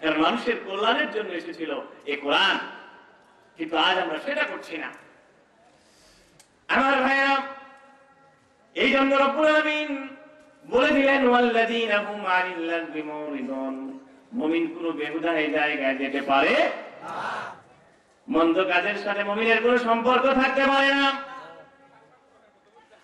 কারণ মানুষের কল্যাণের জন্য এসেছিল এই কোরআন। কিন্তু আজ আমরা সেটা করছি না। আমার ভাইরা এই জন্য রব্বুল আলামিন বলে দিলেন, ওয়াল্লাযীনা হুম আনিল লাগবি মুরিদুন। মুমিন কোন বেহুদা এই জায়গায় যেতে পারে মন্দ কাজের সাথে মুমিনের কোনো সম্পর্ক থাকতে পারে না।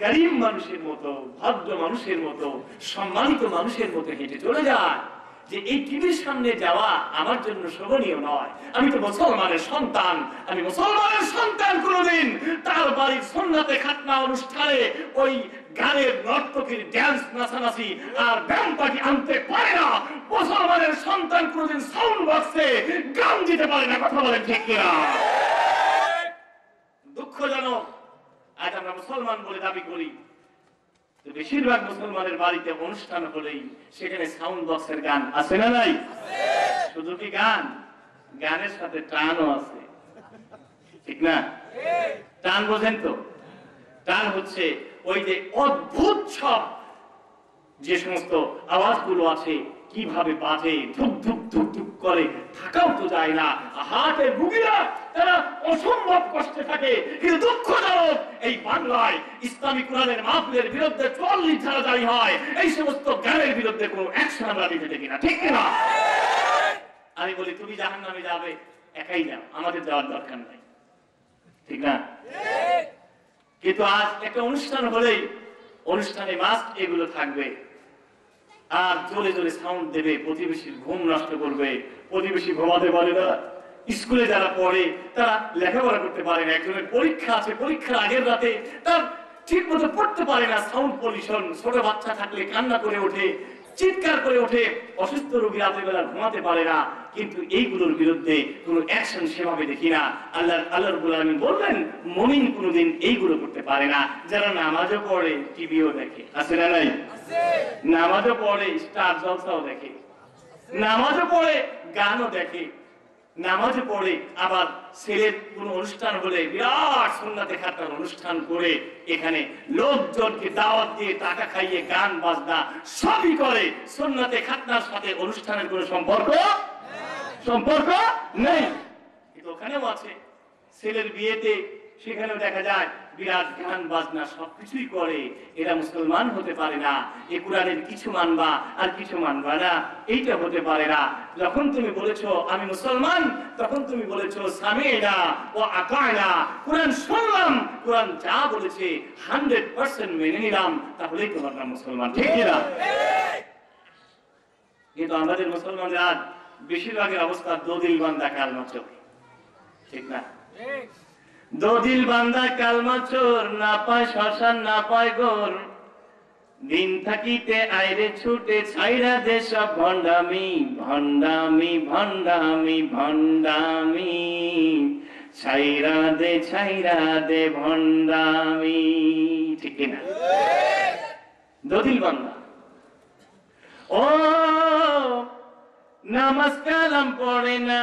করিম মানুষের মতো, ভদ্র মানুষের মতো, সম্মানিত মানুষের মতো হেঁটে চলে যায়। যে এই টিভির সামনে যাওয়া আমার জন্য শোভনীয় নয়। আমি তো মুসলমানের সন্তান। আমি মুসলমানের সন্তান কোনদিন। তার বাড়ির সন্ন্যাতে খাতনা অনুষ্ঠানে ওই গানের নর্তকীর ড্যান্স নাচানাচি আর ব্যায়াম পাটি আনতে পারে না। মুসলমানের সন্তান কোনদিন সাউন্ড বক্সে গান দিতে পারে না। কথা বলেন ঠিক কিনা? দুঃখজনক আজ আমরা মুসলমান বলে দাবি করি। বেশিরভাগ মুসলমানের বাড়িতে অনুষ্ঠান হলেই সেখানে সাউন্ড বক্সের গান আছে না নাই? শুধু কি গান? গানের সাথে টানও আছে। ঠিক না? টান বোঝেন তো? টান হচ্ছে ওই যে অদ্ভুত সব যে সমস্ত আওয়াজগুলো আছে কীভাবে বাজে ধুক ধুক ধুক ধুক করে থাকাও তো যায় না। হাতে রুগীরা তারা অসম্ভব কষ্টে থাকে কিন্তু দুঃখজনক এই বাংলায় ইসলামী কোরআনের মাহফিলের বিরুদ্ধে চল্লিশ ধারা জারি হয়। এই সমস্ত গানের বিরুদ্ধে কোনো অ্যাকশন আমরা নিতে দেখি না ঠিক না? আমি বলি তুমি জাহান নামে যাবে একাই যাও আমাদের যাওয়ার দরকার নাই। ঠিক না? কিন্তু আজ একটা অনুষ্ঠান হলেই অনুষ্ঠানে মাস্ক এগুলো থাকবে। আর জোরে জোরে সাউন্ড দেবে প্রতিবেশীর ঘুম নষ্ট করবে, প্রতিবেশী ঘুমাতে পারে না। স্কুলে যারা পড়ে, তারা লেখাপড়া করতে পারে না। একজনের পরীক্ষা আছে, পরীক্ষার আগের রাতে তার ঠিক মতো পড়তে পারে না সাউন্ড পলিউশন। ছোট বাচ্চা থাকলে কান্না করে ওঠে, চিৎকার করে ওঠে। অসুস্থ রোগী রাতের বেলা ঘুমাতে পারে না। কিন্তু এইগুলোর বিরুদ্ধে কোনো অ্যাকশন সেভাবে দেখি না। আল্লাহ আল্লাহ রবুল আলমিন বললেন, মমিন কোনোদিন এইগুলো করতে পারে না। যারা নামাজও পড়ে, টিভিও দেখে। আছে না নাই? নামাজও পড়ে, স্টার জলসাও দেখে। নামাজও পড়ে, গানও দেখে। নামাজও পড়ে, আবার ছেলের কোন অনুষ্ঠান হলে, বিরাট সন্ন্যাতে খাতার অনুষ্ঠান করে, এখানে লোকজনকে দাওয়াত দিয়ে টাকা খাইয়ে গান, বাজনা সবই করে। সন্ন্যাতে খাতনার সাথে অনুষ্ঠানের কোনো সম্পর্ক সম্পর্ক নেই। কিন্তু ওখানেও আছে। ছেলের বিয়েতে সেখানেও দেখা যায় বিরাট গান, বাজনা সবকিছুই করে। এরা মুসলমান হতে পারে না। এ কিছু মানবা আর কিছু মানবা না। এইটা হতে পারে না। যখন তুমি বলেছ, আমি মুসলমান তখন তুমি বলেছ, সামিনা ও আকায়না কোরআন শুনলাম। কোরআন যা বলেছে, হান্ড্রেড পার্সেন্ট মেনে নিলাম। তাহলেই তোমার নাম মুসলমান, ঠিক কিনা কিন্তু আমাদের মুসলমানদের আজ বেশিরভাগের অবস্থা দোদিল বান্দা কালমা চোখ ঠিক না? দোদিল বান্দা কালমা চোর না পায় শ্মশান, না পায় গোর। দিন থাকিতে আইরে ছুটে ছাইরা দে সব ভণ্ডামি ভণ্ডামি ভণ্ডামি ভণ্ডামি। ছাইরা দে ছাইরা দে, ভণ্ডামি। ঠিক না দোদিল বান্দা। ও নামাজ কালাম পড়ে না,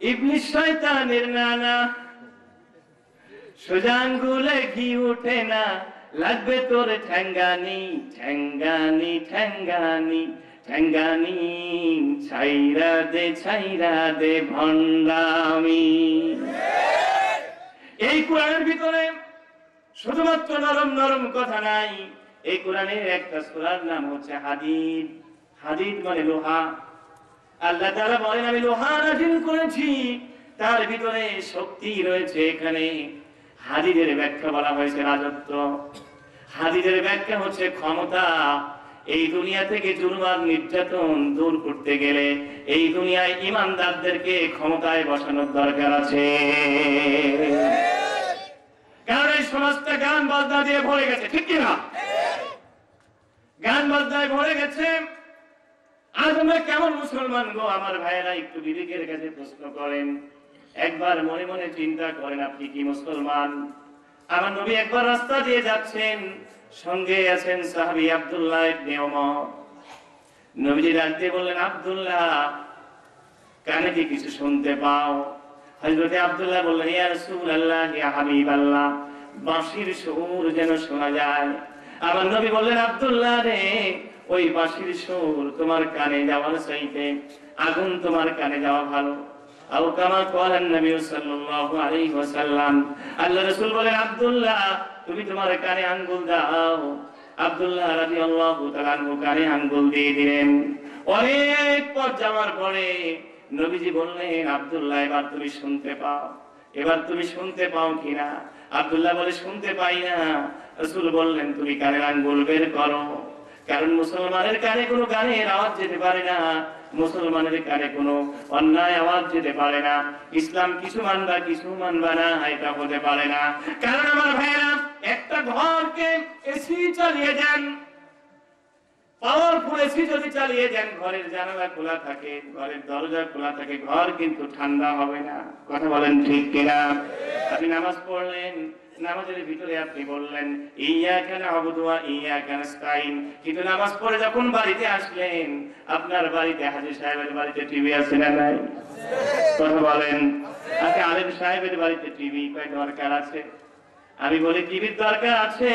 ইবলিশ শয়তানের নানা। সোজাঙ্গুলে ঘি উঠে না, লাগবে তোর ঠ্যাঙ্গানি ঠ্যাঙ্গানি ঠ্যাঙ্গানি ঠ্যাঙ্গানি, ছাইরা দে ছাইরা দে ভণ্ডামি। এই কোরআনের ভিতরে শুধুমাত্র নরম নরম কথা নাই, এই কোরআনের একটা সূরার নাম হচ্ছে হাদিদ। হাদিদ মানে লোহা। আল্লাহ তাআলা বলেন, আমি লোহা নাজিল করেছি, তার ভিতরে শক্তি রয়েছে এখানে। হাদিদের ব্যাখ্যা বলা হয়েছে রাজত্ব। হাদিদের ব্যাখ্যা হচ্ছে ক্ষমতা। এই দুনিয়া থেকে জুলুমার নির্যাতন দূর করতে গেলে এই দুনিয়ায় ইমানদারদেরকে ক্ষমতায় বসানোর দরকার আছে। কারণ এই সমাজটা গান বাজনা দিয়ে ভরে গেছে, ঠিক কিনা গান বাজনায় ভরে গেছে। আজ তোমরা কেমন মুসলমান গো? আমার ভাইয়েরা একটু বিবেকের কাছে প্রশ্ন করেন। একবার মনে মনে চিন্তা করেন আপনি কি মুসলমান? আমার নবী একবার রাস্তা দিয়ে যাচ্ছেন, সঙ্গে আছেন সাহাবি আব্দুল্লাহ ইবনে নবীজি ডাকতে বললেন, আব্দুল্লাহ, কানে কি কিছু শুনতে পাও? হযরতে আব্দুল্লাহ বললেন, ইয়া রাসূলুল্লাহ, ইয়া হাবিবাল্লাহ, বাঁশির সুর যেন শোনা যায়। আমার নবী বললেন, আব্দুল্লাহ রে, ওই বাঁশির সুর তোমার কানে যাওয়ার চাইতে আগুন তোমার কানে যাওয়া ভালো। আও কামা নবী সাল্লাল্লাহু আলাইহি ওয়াসাল্লাম। আল্লাহ রাসূল বলেন, আব্দুল্লাহ, তুমি তোমার কানে আঙ্গুল দাও। আব্দুল্লাহ রাদিয়াল্লাহু তাআলা কানে আঙ্গুল দিয়ে দিলেন। অনেক যাওয়ার পরে নবীজি বললেন, আব্দুল্লাহ, এবার তুমি শুনতে পাও। এবার তুমি শুনতে পাও কিনা আব্দুল্লাহ বলে, শুনতে পাই না। রসুল বললেন, তুমি কানের আঙ্গুল বের করো। কারণ মুসলমানের কানে কোনো গানের আওয়াজ যেতে পারে না। মুসলমানের কানে কোনো অন্যায় আওয়াজ যেতে পারে না। ইসলাম কিছু মানবা কিছু মানবা না এটা হতে পারে না। কারণ আমার ভাইয়েরা, একটা ঘরকে এসি চালিয়ে যান এসি যান ঘরের জানালা খোলা থাকে, ঘরের দরজা খোলা থাকে, ঘর কিন্তু ঠান্ডা হবে না। কথা বলেন ঠিক কিনা? আপনি নামাজ পড়লেন নামাজের ভিতরে আপনি বললেন ইয়া কেন আবুদুয়া ইয়া কেন স্টাইন কিন্তু নামাজ পড়ে যখন বাড়িতে আসলেন, আপনার বাড়িতে হাজির সাহেবের বাড়িতে টিভি আছে না নাই? কথা বলেন। আজকে আলেম সাহেবের বাড়িতে টিভি কয় দরকার আছে? আমি বলি টিভির দরকার আছে।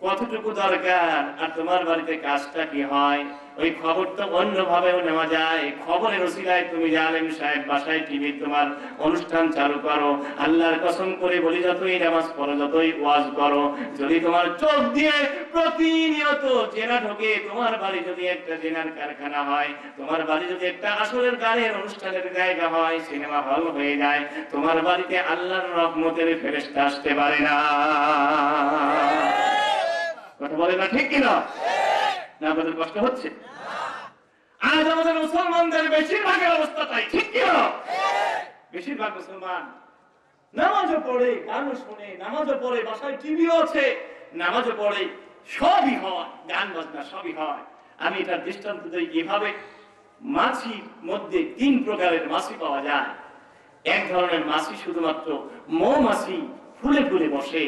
কতটুকু দরকার? আর তোমার বাড়িতে কাজটা কি হয়? ওই খবর তো অন্য ভাবেও নেওয়া যায়। খবরের ওসিলায় তুমি জানেন সাহেব, বাসায় টিভি তোমার অনুষ্ঠান চালু করো, আল্লাহর কসম করে বলি, যতই নামাজ পড়ো, যতই ওয়াজ করো, যদি তোমার চোখ দিয়ে প্রতিনিয়ত জেনা ঢোকে, তোমার বাড়ি যদি একটা জেনার কারখানা হয়, তোমার বাড়ি যদি একটা আসলের গানের অনুষ্ঠানের জায়গা হয়, সিনেমা হল হয়ে যায়, তোমার বাড়িতে আল্লাহর রহমতের ফেরেস্তা আসতে পারে না। কথা বলে না ঠিক কিনা? না আপনাদের কষ্ট হচ্ছে। আজ আমাদের মুসলমানদের বেশিরভাগের অবস্থা তাই, ঠিক কিনা বেশিরভাগ মুসলমান নামাজও পড়ে, গানও শুনে, নামাজও পড়ে, বাসায় টিভিও আছে, নামাজও পড়ে, সবই হয়, গান বাজনা সবই হয়। আমি এটার দৃষ্টান্ত দিই, এভাবে মাছির মধ্যে তিন প্রকারের মাছি পাওয়া যায়। এক ধরনের মাছি শুধুমাত্র মৌমাছি ফুলে ফুলে বসে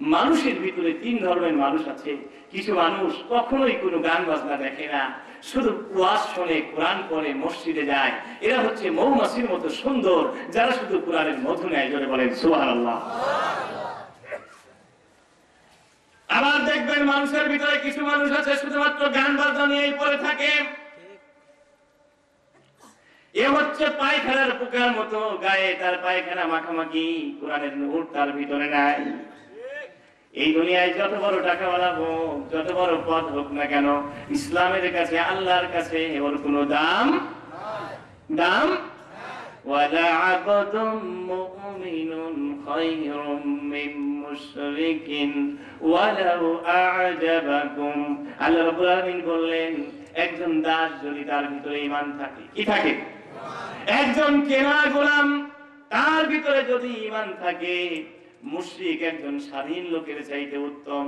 মানুষের ভিতরে তিন ধরনের মানুষ আছে। কিছু মানুষ কখনোই কোনো গান বাজনা দেখে না। শুধু ওয়াজ শোনে কোরআন পড়ে মসজিদে যায়। এরা হচ্ছে মৌমাছির মতো সুন্দর, যারা শুধু কোরআনের মধু নেয়, জোরে বলেন, সুবহানাল্লাহ। আবার দেখবেন মানুষের ভিতরে কিছু মানুষ আছে, শুধুমাত্র গান বাজনা নিয়েই পড়ে থাকে। এ হচ্ছে পায়খানার পোকার মতো গায়ে, তার পায়খানা মাখামাখি, কোরআনের নূর তার ভিতরে নাই। এই দুনিয়ায় যত বড় টাকাওয়ালা হোক যত বড় পদ হোক না কেন ইসলামের কাছে আল্লাহর কাছে ওর কোন দাম দাম ওয়ালা আবদুম মুমিনুন খায়রুম মিন মুশরিকিন ওয়ালাউ আ'জাবাকুম। আল্লাহ বললেন একজন দাস যদি তার ভিতরে ইমান থাকে কি থাকে? একজন কেনা গোলাম তার ভিতরে যদি ইমান থাকে মুশরিক একজন স্বাধীন লোকের চাইতে উত্তম।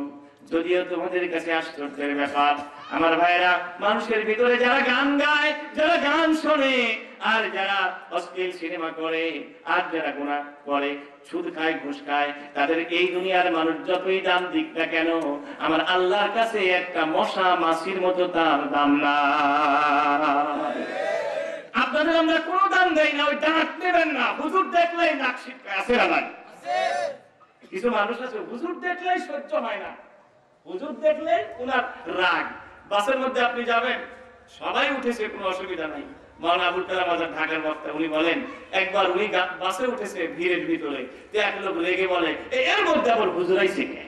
যদিও তোমাদের কাছে আশ্চর্যের ব্যাপার, আমার ভাইরা মানুষের ভিতরে যারা গান গায়, যারা গান শোনে, আর যারা অশ্লীল সিনেমা করে, আর যারা গুণা করে, সুদ খায়, ঘুষ খায়, তাদের এই দুনিয়ার মানুষ যতই দাম দিক না কেন, আমার আল্লাহর কাছে একটা মশা মাছির মতো তার দাম না আপনাদের আমরা কোনো দাম দেই না, ওই ডাক নেবেন না। হুজুর দেখলেই নাক শিটকা আছে না? কিছু মানুষ আছে হুজুর দেখলেই সহ্য হয় না। হুজুর দেখলে ওনার রাগ। বাসের মধ্যে আপনি যাবেন সবাই উঠেছে কোনো অসুবিধা নাই। মাওলানা আবুল কালাম আজাদ ঢাকার বক্তা উনি বলেন একবার উনি বাসে উঠেছে ভিড়ের ভিতরে তো এক লোক রেগে বলে এর মধ্যে আবার হুজুরাইছে কে?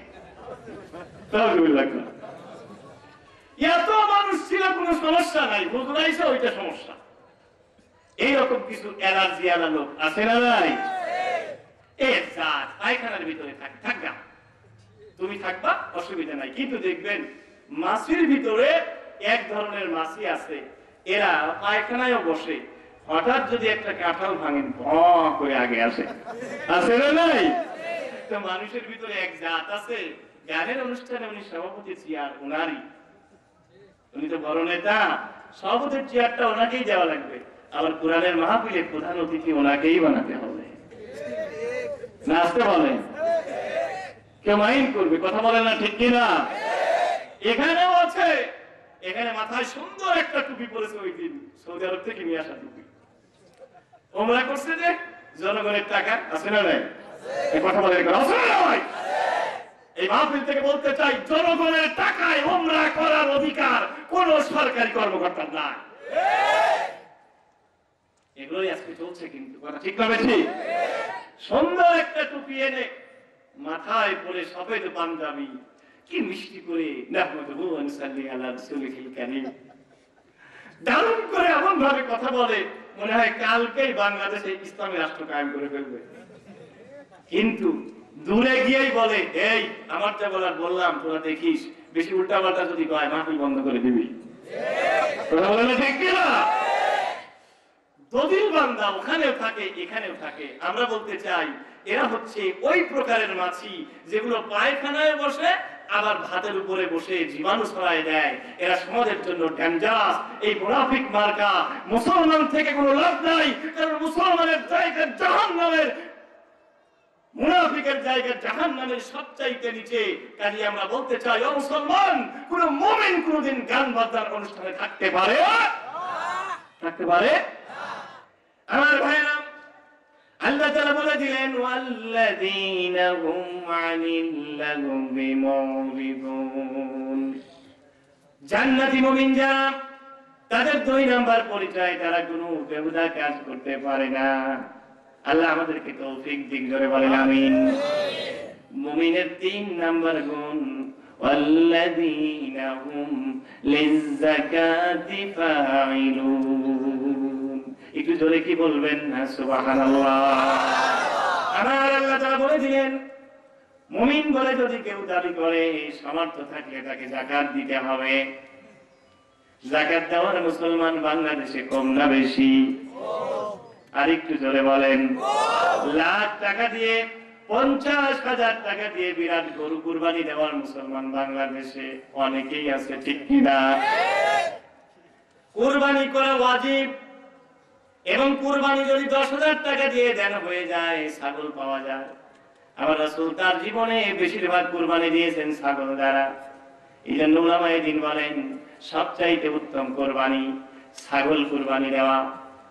এত মানুষ ছিল কোনো সমস্যা নাই হুজুরাইছে ওইটা সমস্যা। এইরকম কিছু অ্যালার্জি আলা লোক আছে না নাই? এ পায়খানার ভিতরে থাক তুমি থাকবা, অসুবিধা নাই। কিন্তু দেখবেন মাছির ভিতরে এক ধরনের মাছি আছে। এরা পায়খানায়ও বসে। হঠাৎ যদি একটা কাঁঠাল ভাঙেন করে আগে আসে। আছে না নাই? মানুষের ভিতরে এক জাত আছে। গানের অনুষ্ঠানে উনি সভাপতি চেয়ার উনারই উনি তো বড় নেতা। সভাপতির চেয়ারটা ওনাকেই দেওয়া লাগবে। আবার কোরআনের মাহফিলের প্রধান অতিথি ওনাকেই বানাতে হবে। না, আসতে বলেন। কেউ মাইন করবে, কথা বলে না, ঠিক কিনা? এখানেও আছে। এখানে মাথায় সুন্দর একটা টুপি পরেছে ওই দিন, সৌদি আরব থেকে নিয়ে আসা টুপি। ওমরা করছে যে, জনগণের টাকা, আছে না নাই? কথা বলে? এই মাহফিল থেকে বলতে চাই, জনগণের টাকায় ওমরা করার অধিকার কোন সরকারি কর্মকর্তার নাই। এগুলোই আজকে চলছে কিন্তু, কথা ঠিক না ঠিক সুন্দর একটা টুপি এনে মাথায় পরে সফেদ পাঞ্জাবি। কি মিষ্টি করে দারুণ করে এমন ভাবে কথা বলে, মনে হয় কালকেই বাংলাদেশে ইসলামী রাষ্ট্র কায়েম করে ফেলবে। কিন্তু দূরে গিয়েই বলে, এই, আমার যা বলার বললাম, তোরা দেখিস, বেশি উল্টা পাল্টা যদি কয়, মাহফিল বন্ধ করে দিবি। ঠিক কিনা? দলিল বান্দা ওখানেও থাকে, এখানেও থাকে, আমরা বলতে চাই, এরা হচ্ছে ওই প্রকারের মাছি যেগুলো পায়খানায় বসে, আবার ভাতের উপরে বসে জীবাণু ছড়ায় দেয়। এরা সমাজের জন্য ডেঞ্জারাস এই মুনাফিক মার্কা, মুসলমান থেকে কোনো লাভ নাই, কারণ মুসলমানের জায়গা জাহান নামের মুনাফিকের জায়গা জাহান নামের সবচাইতে নিচে। কাজে আমরা বলতে চাই, ও মুসলমান, কোন মোমেন কোনদিন গান বাজনার অনুষ্ঠানে থাকতে পারে? থাকতে পারে? আমার ভাইরা আল্লাহ তাআলা বলে দিলেন ওয়াল্লাযীনা হুম আনিল লাগবি মুরিদুন জান্নাতি মুমিন যারা তাদের দুই নাম্বার পরিচয় তারা কোনো বেহুদা কাজ করতে পারে না আল্লাহ আমাদেরকে তৌফিক দিক ধরে বলেন আমিন মুমিনের তিন নাম্বার গুণ والذين هم للزكاة فاعلون একটু জোরে কি বলবেন? না আমার আল্লাহ তাআলা বলে মুমিন বলে যদি কেউ দাবি করে, এই সামর্থ্য থাকলে তাকে জাকাত দিতে হবে। জাকাত দেওয়ার মুসলমান বাংলাদেশে কম না বেশি? আর একটু জোরে বলেন। লাখ টাকা দিয়ে, পঞ্চাশ হাজার টাকা দিয়ে বিরাট গরু কুরবানি দেওয়ার মুসলমান বাংলাদেশে অনেকেই আছে, ঠিক কিনা? কুরবানি করা ওয়াজিব এবং কুরবানি যদি দশ হাজার টাকা দিয়ে দেন, হয়ে যায়, ছাগল পাওয়া যায়। আমার রাসূল তার জীবনে বেশিরভাগ কুরবানি দিয়েছেন ছাগল দ্বারা। এই জন্য উলামায়ে দিন বলেন, সবচাইতে উত্তম কোরবানি ছাগল কুরবানি দেওয়া।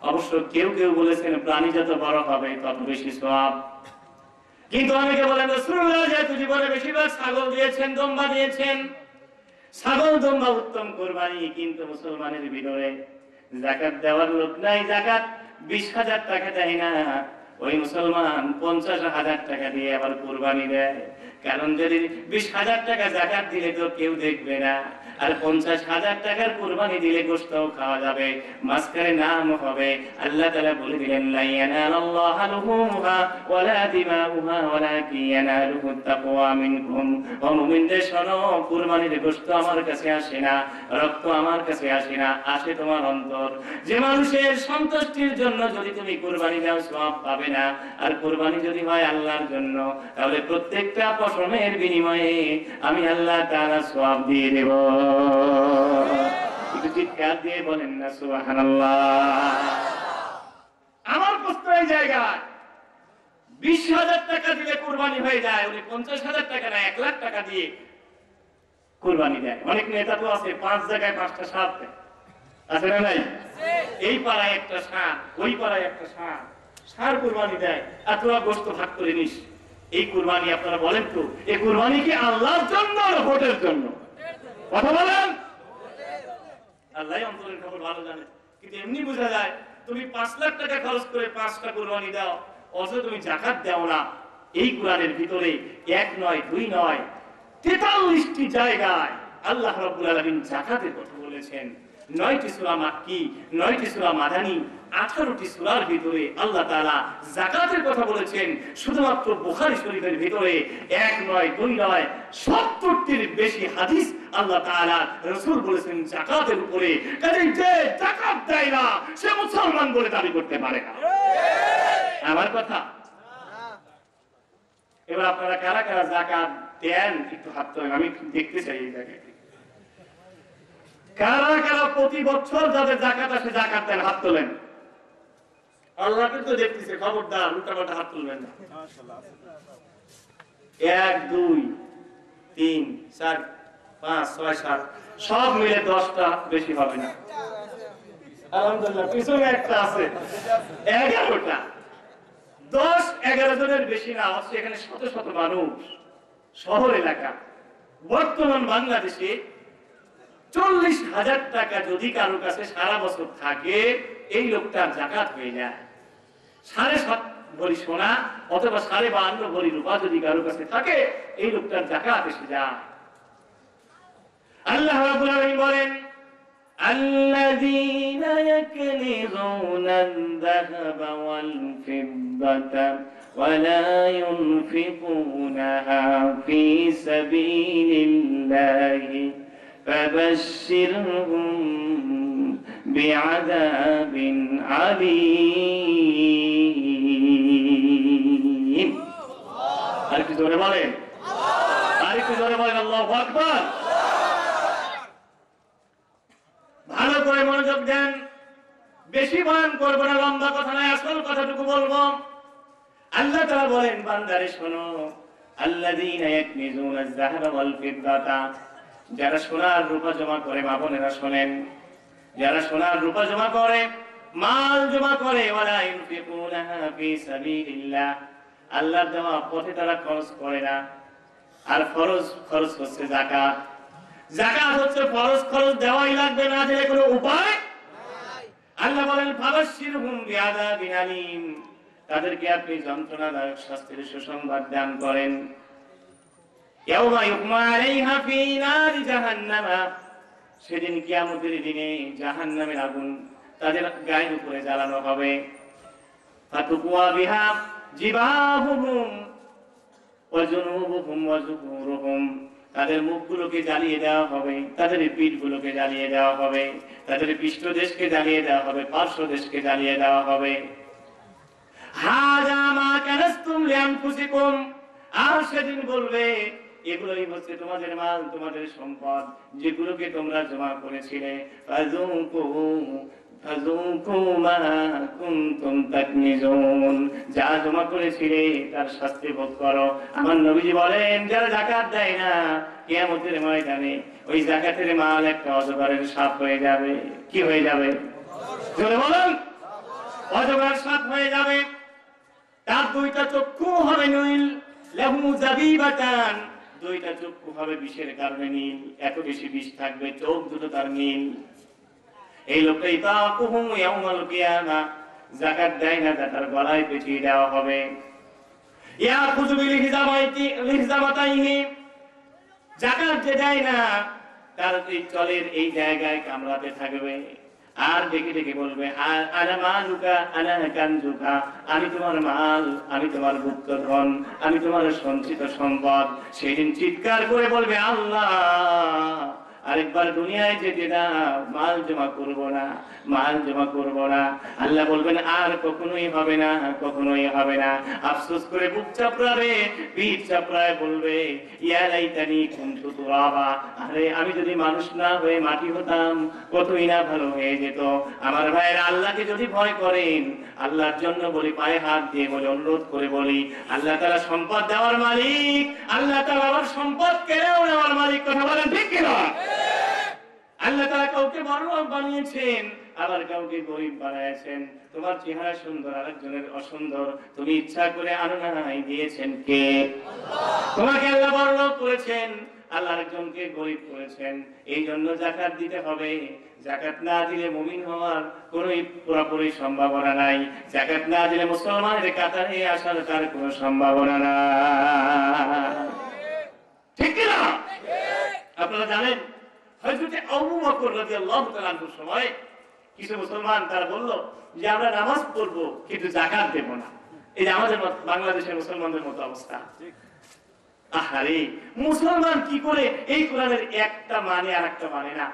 অবশ্য কেউ কেউ বলেছেন, প্রাণী যত বড় হবে, তত বেশি সওয়াব কিন্তু অনেকে বলেন জীবনে বেশিরভাগ ছাগল দিয়েছেন, দম্বা দিয়েছেন, ছাগল দম্বা উত্তম কোরবানি, কিন্তু মুসলমানের ভিতরে জাকাত দেওয়ার লোক নাই, জাকাত বিশ হাজার টাকা দেয় না। ওই মুসলমান পঞ্চাশ হাজার টাকা দিয়ে আবার কোরবানি দেয়। কারণ যদি বিশ হাজার টাকা জাকাত দিলে তো কেউ দেখবে না। আর পঞ্চাশ হাজার টাকার কোরবানি দিলে গোস্তও খাওয়া যাবে। মাঝখানে নাম হবে। আল্লাহ তাআলা বলে দিলেন যে মানুষের সন্তুষ্টির জন্য যদি তুমি সওয়াব পাবে না। আর কুরবানি যদি আল্লাহর জন্য, তাহলে প্রত্যেকটা পশমের বিনিময়ে আমি আল্লাহ তাআলা সওয়াব দিয়ে দেব। আমার প্রশ্ন এই জায়গায়, বিশ হাজার টাকা দিলে কোরবানি হয়ে যায়, উনি পঞ্চাশ হাজার টাকা এক লাখ টাকা দিয়ে কোরবানি দেয়। অনেক নেতা তো আছে, পাঁচ জায়গায় পাঁচটা সাপ আছে না নাই? এই পাড়ায় একটা সার ওই পাড়ায় একটা সার সার কোরবানি দেয়। আর তোরা গোস্ত ভাগ করে নিস। এই কোরবানি আপনারা বলেন তো, এই কোরবানি কি আল্লাহর জন্য ভোটের জন্য? কথা বলেন। আল্লাহ অন্তরের খবর ভালো জানে। কিন্তু এমনি বোঝা যায়, তুমি পাঁচ লাখ টাকা খরচ করে পাঁচটা কোরবানি দাও, অথচ তুমি জাকাত দাও না। এই কোরআনের ভিতরে এক নয়, দুই নয়, তেতাল্লিশটি জায়গায় আল্লাহ রাব্বুল আলামিন জাকাতের কথা বলেছেন। নয়টি সূরা মাক্কি, নয়টি সূরা মাদানী আঠারোটি সূরার ভিতরে আল্লাহ তাআলা জাকাতের কথা বলেছেন, শুধুমাত্র বুখারী শরীফের ভিতরে এক নয়, দুই নয়, সত্তরটির বেশি হাদিস আল্লাহ তাআলা রসুল বলেছেন জাকাতের উপরে। কাজে যে জাকাত দেয় না, সে মুসলমান বলে দাবি করতে পারে না। আমার কথা? এবার আপনারা কারা কারা জাকাত দেন, একটু হাত আমি দেখতে চাই এই জায়গায়। কারা কারা প্রতি বছর যাদের জাকাত আসে জাকাত দেন, হাত তোলেন। আল্লাহ কিন্তু দেখতেছে খবরদার উল্টাপাল্টা হাত তুলবেন না। এক দুই তিন চার পাঁচ ছয় সাত সব মিলে দশটা বেশি হবে না। আলহামদুলিল্লাহ পিছনে একটা আছে এগারোটা। দশ এগারো জনের বেশি না এখানে শত শত মানুষ শহর এলাকা। বর্তমান বাংলাদেশে চল্লিশ হাজার টাকা যদি কারও কাছে সারা বছর থাকে এই লোকটার জাকাত হয়ে যায়। সাড়ে সাত ভরি সোনা অথবা সাড়ে বাহান্ন ভরি রূপা যদি কারো কাছে থাকে এই লোকটার জাকাত এসে যায় আল্লাহ রাব্বুল আলামিন বলেন الذين يكنزون الذهب والفضة ولا ينفقونها في سبيل الله فبشرهم بعذاب عليم আরেকটু জোরে বলেন আরেকটু জোরে বলেন আল্লাহ আকবার ভালো করে মনোযোগ দেন বেশি বয়ান করবো না লম্বা কথা নয় আসল কথাটুকু বলবো আল্লাহ তাআলা বলেন বান্দারে শোনো আল্লাযীনা ইয়াকনিজুনা আয-যাহাবা ওয়াল ফিদ্দাতা যারা সোনার রূপা জমা করে মা বোনেরা শোনেন যারা সোনার রূপা জমা করে, মাল জমা করে আল্লাহর দেওয়া পথে তারা খরচ করে না। আর ফরজ খরচ হচ্ছে ফরজ খরচ দেওয়াই লাগবে, না দিলে কোনো উপায় আল্লাহ বলেন বিআযাবিন আলীম। তাদেরকে আপনি যন্ত্রণাদায়ক শাস্তির সুসংবাদ দান করেন। ইয়াউমা ইউকমা আলাইহা ফি জাহান্নামা। সেদিন কিয়ামতের দিনে জাহান্নামের আগুন তাদের গায়ের উপরে জ্বালানো হবে। ফাতুকুয়া বিহা জিবাহুহুম তাদের মুখগুলোকে জ্বালিয়ে দেওয়া হবে, তাদের পিঠগুলোকে জ্বালিয়ে দেওয়া হবে, তাদের পৃষ্ঠ দেশকে জ্বালিয়ে দেওয়া হবে পার্শ্বদেশকে জ্বালিয়ে দেওয়া হবে। হাজা মা কানাস্তুম লিআনফুসিকুম আর সেদিন বলবে এগুলোই হচ্ছে তোমাদের মাল তোমাদের সম্পদ, যেগুলোকে তোমরা জমা করেছিলে। যা জমা করেছিলে, তার শাস্তি ভোগ করো। আমার নবীজি বলেন, যারা যাকাত দেয় না, কিয়ামতের ময়দানে ওই যাকাতের মাল একটা অজগরের সাপ হয়ে যাবে। কি হয়ে যাবে? বলুন। অজগর সাপ হয়ে যাবে। তার দুইটা চক্ষু হবে নীল, লেহু জাবিবাতান। দুইটা চক্ষু হবে বিষের কারণে নীল, এত বেশি বিষ থাকবে, চোখ দুটো তার নীল। এই লোকটা ইতাকুহুম ইয়াউমাল কিয়ামা যাকাত দেয় না তা তার গলায় পেঁচিয়ে দেওয়া হবে। ইয়া যে দেয় না, তার চলের এই জায়গায় কামড়াতে থাকবে। আর ডেকে ডেকে বলবে, "আ- আনা আমি তোমার মাল, আমি তোমার গুপ্ত ধন, আমি তোমার সঞ্চিত সম্পদ। সেদিন চিৎকার করে বলবে, আল্লাহ আরেকবার দুনিয়ায় যেতে না মাল জমা করব না, মাল জমা করব না। আল্লাহ বলবেন, আর কখনোই হবে না কখনোই হবে না। আফসোস করে বুক চাপড়াবে, পিঠ চাপড়ায় বলবে, ইয়া লাইতানি কুনতু তুরাবা। আরে, আমি যদি মানুষ না হয়ে মাটি হতাম, কতই না ভালো হয়ে যেত। আমার ভাইয়ের, আল্লাহকে যদি ভয় করেন, আল্লাহর জন্য বলি, পায়ে হাত দিয়ে বলে, অনুরোধ করে বলি, আল্লাহ তারা সম্পদ দেওয়ার মালিক, আল্লাহ তারা আমার সম্পদ কেড়েও নেওয়ার মালিক। কথা বলেন ঠিক কিনা? আল্লাহ তারা কাউকে বড় বানিয়েছেন, আবার কাউকে গরিব বানিয়েছেন। তোমার চেহারা সুন্দর, আরেকজনের অসুন্দর। তুমি ইচ্ছা করে আনো নাই দিয়েছেন কে? তোমাকে আল্লাহ বড় লোক করেছেন আল্লাহ আরেকজনকে গরিব করেছেন। এই জন্য জাকাত দিতে হবে। জাকাত না দিলে মুমিন হওয়ার কোন পুরোপুরি সম্ভাবনা নাই। জাকাত না দিলে মুসলমানের কাতারে আসার তার কোনো সম্ভাবনা নাই। ঠিক কিনা? আপনারা জানেন? হযরত আবু বকর রাদিয়াল্লাহু তাআলা আনহুর সময় কিছু মুসলমান তারা বলল যে, আমরা নামাজ পড়ব, কিন্তু যাকাত দেব না। এই যে আমাদের বাংলাদেশের মুসলমানদের মতো অবস্থা। আহারে মুসলমান কি করে এই কোরআনের একটা মানে আর একটা মানে না?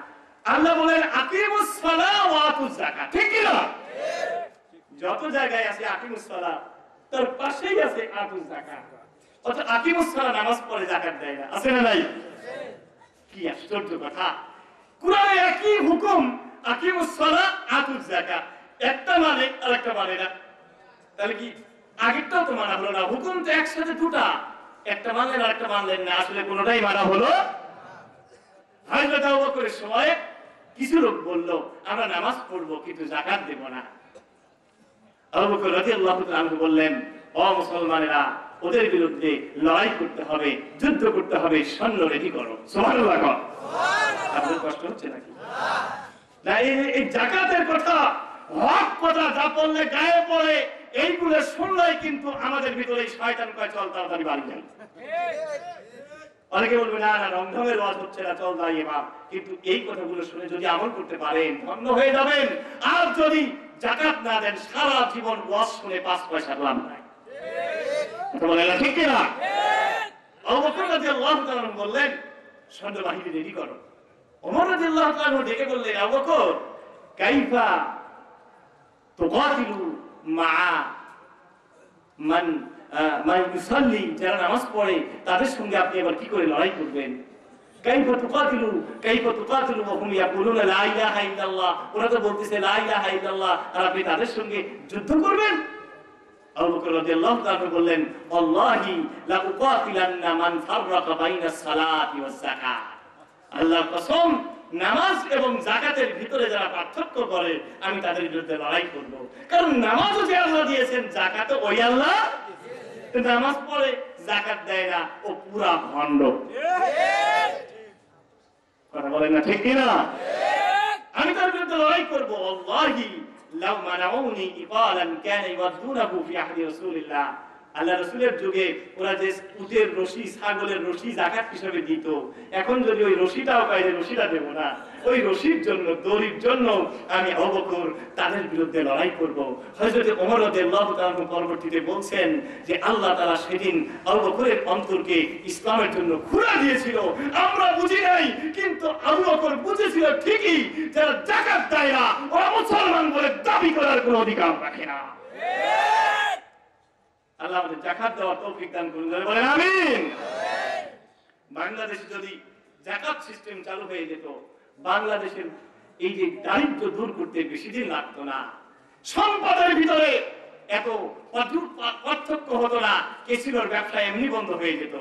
আল্লাহ বলেন, আকিমুস সালাহ ওয়া আতুজ যাকাত। ঠিক কি না যত জায়গায় আছে আকিমুস সালাহ, তার পাশেই আছে আতুজ যাকাত। অর্থাৎ আকিমুস সালাহ নামাজ পড়ে যাকাত দেয় না। আছে না নাই? কি আশ্চর্য কথা। কোরআনে একই হুকুম আকিমুস সালাহ আতুজ যাকাত একটা মানে আর একটা মানে না। তাহলে কি আগেরটাও তো মানা হলো না? হুকুম তো একসাথে দুটা। একটা মানলেন আর একটা মানলেন না। আসলে কোনোটাই মানা হলো হযরত আবু বকরের সময় কিছু লোক বলল, আমরা নামাজ পড়ব, কিন্তু জাকাত দেব না। আবু বকর রাদিয়াল্লাহু তাআলা বললেন, ও মুসলমানেরা ওদের বিরুদ্ধে লড়াই করতে হবে যুদ্ধ করতে হবে সৈন্য রেডি করো। আপনাদের কষ্ট হচ্ছে নাকি? না এই জাকাতের কথা হক কথা যা পড়লে গায়ে পড়ে এইগুলো শুনলেই কিন্তু আমাদের ভিতরে শয়তান কয় চল তাড়াতাড়ি বাড়ি যাই অনেকে বলবে না না রংধমের ওয়াজ হচ্ছে না চল দাঁড়িয়ে মা কিন্তু এই কথাগুলো শুনে যদি আমল করতে পারেন ধন্য হয়ে যাবেন। আর যদি জাকাত না দেন সারা জীবন ওয়াজ শুনে পাঁচ পয়সা লাভ নাই। ঠিক কিনা? বললেন রেডি করো। রাদিয়াল্লাহু ডেকে বললেন কাইফা তুকাতিলু মা মান মান ইউসাল্লি? যারা নামাজ পড়ে, তাদের সঙ্গে আপনি এবার কি করে লড়াই করবেন? কাইফা তুকাতিলু কাইফা তুকাতিলু ওয়া হুম ইয়াকুলুনা লা ইলাহা ইল্লাল্লাহ। ওরা তো বলতেছে, লা ইলাহা ইল্লাল্লাহ। আর আপনি তাদের সঙ্গে যুদ্ধ করবেন আবু বকর রাদিয়াল্লাহু তাআলা বললেন, আল্লাহি নামাজ এবং জাকাতের ভিতরে যারা পার্থক্য করে, আমি তাদের বিরুদ্ধে লড়াই করব। কারণ নামাজও যে আল্লাহ দিয়েছেন জাকাতও ওই আল্লাহ নামাজ পড়ে জাকাত দেয় ও পুরা ভণ্ড। কথা বলেন না ঠিক কিনা? আমি তার বিরুদ্ধে লড়াই করব, আল্লাহি لو منعوني إطالا كان يودونه في عهد رسول الله. আল্লাহ রসুলের যুগে ওরা যে উটের রশি, ছাগলের রশি জাকাত হিসেবে দিত। এখন যদি ওই রশিটাও পাই যে রশিটা দেবো না, ওই রশির জন্য, দড়ির জন্য আমি অবকর তাদের বিরুদ্ধে লড়াই করব। হযরত ওমর রাদিয়াল্লাহু পরবর্তীতে বলছেন যে আল্লাহ তাআলা সেদিন অবকরের অন্তরকে ইসলামের জন্য খুঁড়া দিয়েছিল। আমরা বুঝি নাই, কিন্তু আবু বুঝেছিল ঠিকই যারা জাকাত দেয় না, ওরা মুসলমান বলে দাবি করার কোনো অধিকার রাখে না। আল্লাহ আমাদের জাকাত দেওয়ার তৌফিক দান করুন। বলেন, আমিন। বাংলাদেশে যদি জাকাত সিস্টেম চালু হয়ে যেত, বাংলাদেশের এই যে দারিদ্র দূর করতে বেশি দিন লাগতো না। সম্পদের ভিতরে এত অদ্ভুত পার্থক্য হতো না, কেসিনোর ব্যবসা এমনি বন্ধ হয়ে যেত।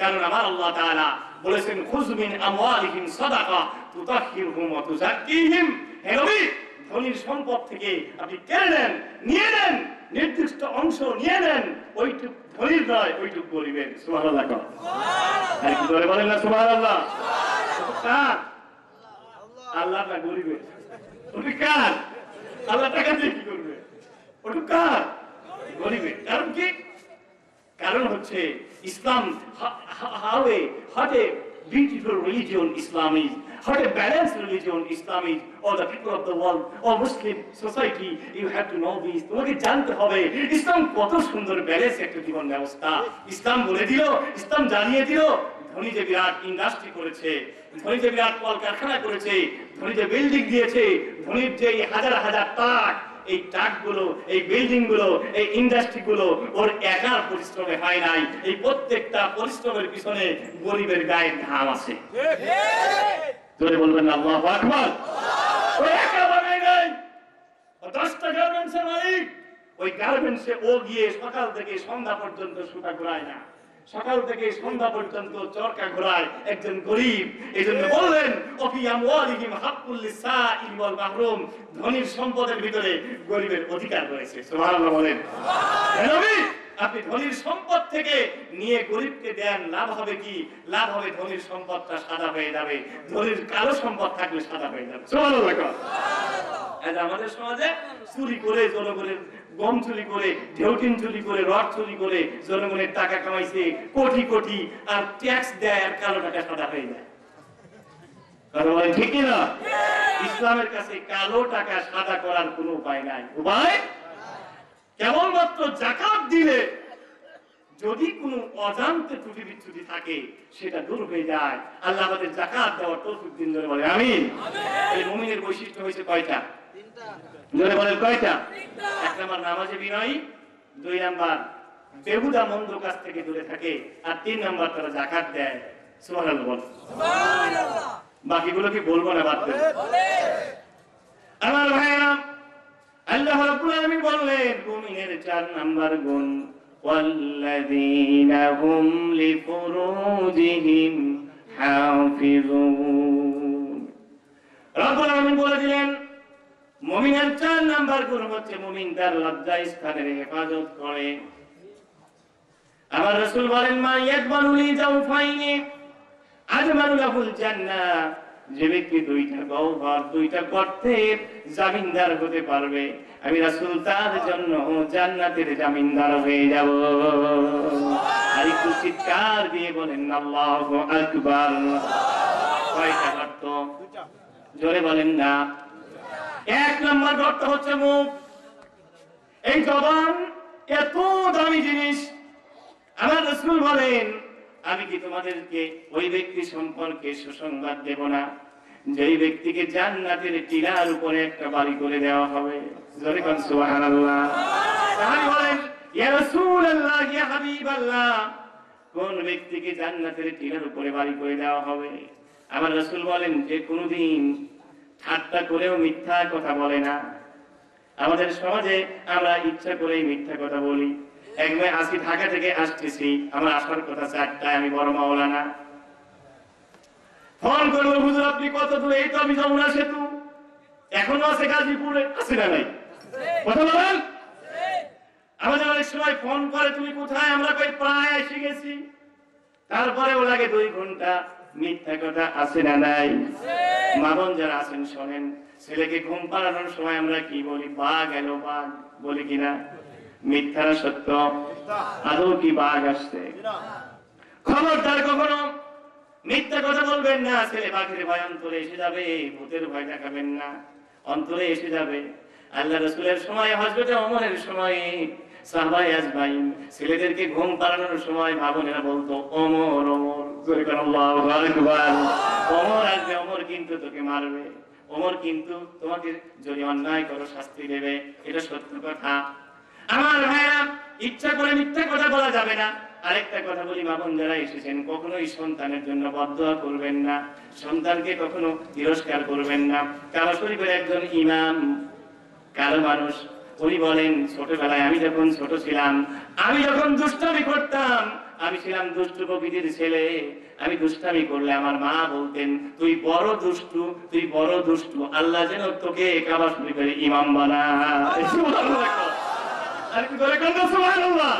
কারণ আমার আল্লাহ তাআলা বলেছেন খুজমিন আমওয়ালিহিম সাদাকা তুতাহহিরুহুম ওয়া তুযাক্কিহিম। হে নবী, ধনীর সম্পদ থেকে আপনি কেড়ে নেন, নিয়ে নেন। নির্দিষ্ট অংশ নিয়ে নেন ওইটুক ধনীর নয় ওইটুক গরিবের কর আর বলেন না কার আল্লাহ না গরিবের ওটা কার? আল্লাহ টাকা দিয়ে কি করবে? ওটা কার? গরিবের কারণ কি? কারণ হচ্ছে Islam a hot beautiful religion Islam is hot a balance religion Islam is all the people of the world all Muslim society you have to know this তোমাকে জানতে হবে, ইসলাম কত সুন্দর ব্যালেন্স একটা জীবন ব্যবস্থা। ইসলাম বলে দিল, ইসলাম জানিয়ে দিল, ধনী যে বিরাট ইন্ডাস্ট্রি করেছে, ধনী যে বিরাট কলকারখানা করেছে, ধনী যে বিল্ডিং দিয়েছে, ধনীর যে হাজার হাজার টাক এই ট্রাকগুলো এই বিল্ডিংগুলো এই ইন্ডাস্ট্রি গুলো ওর একার পরিশ্রমে হয় নাই। এই প্রত্যেকটা পরিশ্রমের পিছনে গরিবের গায়ের ঘাম আছে। জোরে বলবেন আল্লাহু আকবার। ওই গার্মেন্টসে ও গিয়ে সকাল থেকে সন্ধ্যা পর্যন্ত সুতা ঘুরায় না। সকাল থেকে সন্ধ্যা পর্যন্ত চরকা ঘোরায় একজন গরিব এই জন্য বললেন ধনীর সম্পদের ভিতরে গরিবের অধিকার রয়েছে। বলেন। আপনি ধনীর সম্পদ থেকে নিয়ে গরিবকে দেন লাভ হবে কি? লাভ হবে ধনীর সম্পদটা সাদা হয়ে যাবে। ধনীর কালো সম্পদ থাকলে সাদা হয়ে যাবে। আমাদের সমাজে চুরি করে জনগণের গম চুরি করে ঢেউটিন চুরি করে, রড চুরি করে জনগণের টাকা কামাইছে কোটি কোটি, আর ট্যাক্স দেয় আর কালো টাকা সাদা হয়ে যায়। ঠিক না ইসলামের কাছে কালো টাকা সাদা করার কোনো উপায় নাই। উপায়? কেবলমাত্র জাকাত দিলে যদি কোনো অজান্তে ত্রুটি বিচ্যুতি থাকে সেটা দূর হয়ে যায়। আল্লাহ আমাদের জাকাত দেওয়ার তৌফিক দিন ধরে বলে আমিন। এই মুমিনের বৈশিষ্ট্য হয়েছে কয়টা? জোরে বলেন কয়টা? এক নাম্বার নামাজে বিনয়ী। দুই নাম্বার বেহুদা মন্দ কাজ থেকে দূরে থাকে। আর তিন নাম্বার তারা জাকাত দেয়। সুবহানাল্লাহ বল বাকিগুলো কি বলব না বাদ দেবো আল্লাহ রাব্বুল আলামিন বললেন মুমিনের চার নাম্বার গুণ। والذين هم لفروجهم حافظون রব্বুল আলামিন বলে দিলেন মুমিনের চার নাম্বার গুণ হচ্ছে মুমিন তার লজ্জা স্থানের হেফাজত করে আমার রাসূল বলেন মা ইয়াকবালুলি জাওফাইনি আজমানু লাহুল জান্নাহ যে ব্যক্তি দুইটা গহ্বর দুইটা গর্তের জামিনদার হতে পারবে, আমি রাসূল তার জন্য জান্নাতের জামিনদার হয়ে যাব। আর একটু চিৎকার দিয়ে বলেন আকবার। কয়টা গর্ত? জোরে বলেন না। এক নম্বর গর্ত হচ্ছে মুখ। এই জবান এত দামি জিনিস। আমার রসুল বলেন আমি কি তোমাদেরকে ওই ব্যক্তি সম্পর্কে সুসংবাদ দেব না? যেই ব্যক্তিকে জান্নাতের টিলার উপরে একটা বাড়ি করে দেওয়া হবে। কোন ইয়া কোন ব্যক্তিকে জান্নাতের টিলার উপরে বাড়ি করে দেওয়া হবে? আমার রাসূল বলেন, যে কোনোদিন ঠাট্টা করেও মিথ্যা কথা বলে না। আমাদের সমাজে আমরা ইচ্ছা করেই মিথ্যা কথা বলি। একবার আসি ঢাকা থেকে আসতেছি। আমার আসার কথা চারটায় আমি বড় মাওলানা। ফোন করব, হুজুর, আপনি কত দূরে? এই তো আমি যমুনা সেতু। এখনও আছে গাজীপুরে? আছে না নাই? কথা বলেন? আমাদের অনেক সময় ফোন করে, তুমি কোথায়? আমরা কই, প্রায় এসে গেছি। তারপরেও লাগে দুই ঘণ্টা। মিথ্যা কথা আছে না নাই? মামন যারা আছেন, শোনেন। ছেলেকে ঘুম পাড়ানোর সময় আমরা কি বলি? বাঘ এলো বাঘ, বলি কিনা? মিথ্যারা সত্য, আদৌ কি বাঘ আসছে? খবরদার কখনো মিথ্যা কথা বলবেন না, ছেলে বাঘের ভয় অন্তরে এসে যাবে, ভূতের ভয় দেখাবেন না, অন্তরে এসে যাবে। আল্লাহ রসুলের সময় হজরতে অমরের ছেলেদেরকে ঘুম সময় ভাবনেরা বলতো অমর অমর অমর আসবে অমর কিন্তু তোকে মারবে। অমর কিন্তু তোমাকে যদি অন্যায় করো শাস্তি দেবে, এটা সত্য কথা। আমার ভাইরা, ইচ্ছা করে মিথ্যা কথা বলা যাবে না। আরেকটা কথা বলি বাবন যারা এসেছেন, কখনোই সন্তানের জন্য বদয়া করবেন না। সন্তানকে কখনো তিরস্কার করবেন না। কারও শরীফের একজন ইমাম, কারও মানুষ, উনি বলেন, ছোটবেলায় আমি যখন ছোট ছিলাম, আমি যখন দুষ্টামি করতাম, আমি ছিলাম দুষ্টু প্রকৃতির ছেলে। আমি দুষ্টামি করলে আমার মা বলতেন, তুই বড় দুষ্টু, তুই বড় দুষ্টু, আল্লাহ যেন তোকে কাবা শরীফের ইমাম বানা আর কি করে কান্দা সুবহানাল্লাহ।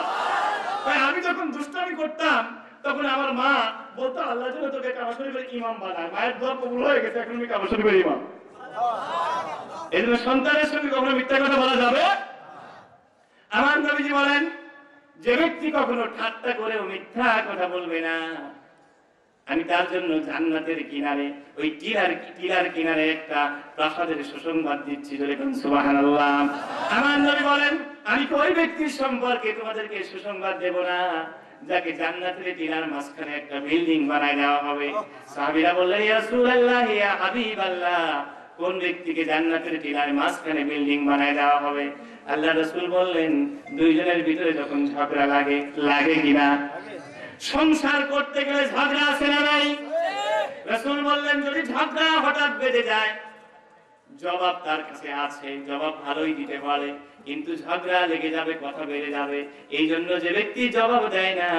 তাই আমি যখন দুষ্টামি করতাম, তখন আমার মা বলতো, আল্লাহ যেন তোকে কাবা শরীফের ইমাম বানায়। মায়ের দোয়া কবুল হয়ে গেছে, এখন আমি কাবা শরীফের ইমাম। এই জন্য সন্তানের সঙ্গে কখনো মিথ্যা কথা বলা যাবে? আমার নবীজি বলেন, যে ব্যক্তি কখনো ঠাট্টা করেও মিথ্যা কথা বলবে না। আমি তার জন্য জান্নাতের কিনারে, ওই টিলার টিলার কিনারে একটা প্রাসাদের সুসংবাদ দিচ্ছি। আমার নবী বলেন, আমি ওই ব্যক্তির সম্পর্কে তোমাদেরকে সুসংবাদ দেব না। যাকে জান্নাতের টিলার মাঝখানে একটা বিল্ডিং বানায় দেওয়া হবে। সাহাবীরা ইয়া কোন ব্যক্তিকে জান্নাতের টিলার মাঝখানে বিল্ডিং বানায় দেওয়া হবে? আল্লাহ রাসূল বললেন, দুইজনের ভিতরে যখন ঝগড়া লাগে লাগে কিনা? সংসার করতে গেলে ঝগড়া আছে না নাই? রসুল বললেন যদি ঝগড়া হঠাৎ বেঁধে যায় জবাব তার কাছে আছে জবাব ভালোই দিতে পারে কিন্তু ঝগড়া লেগে যাবে কথা বেড়ে যাবে। এই জন্য যে ব্যক্তি জবাব দেয় না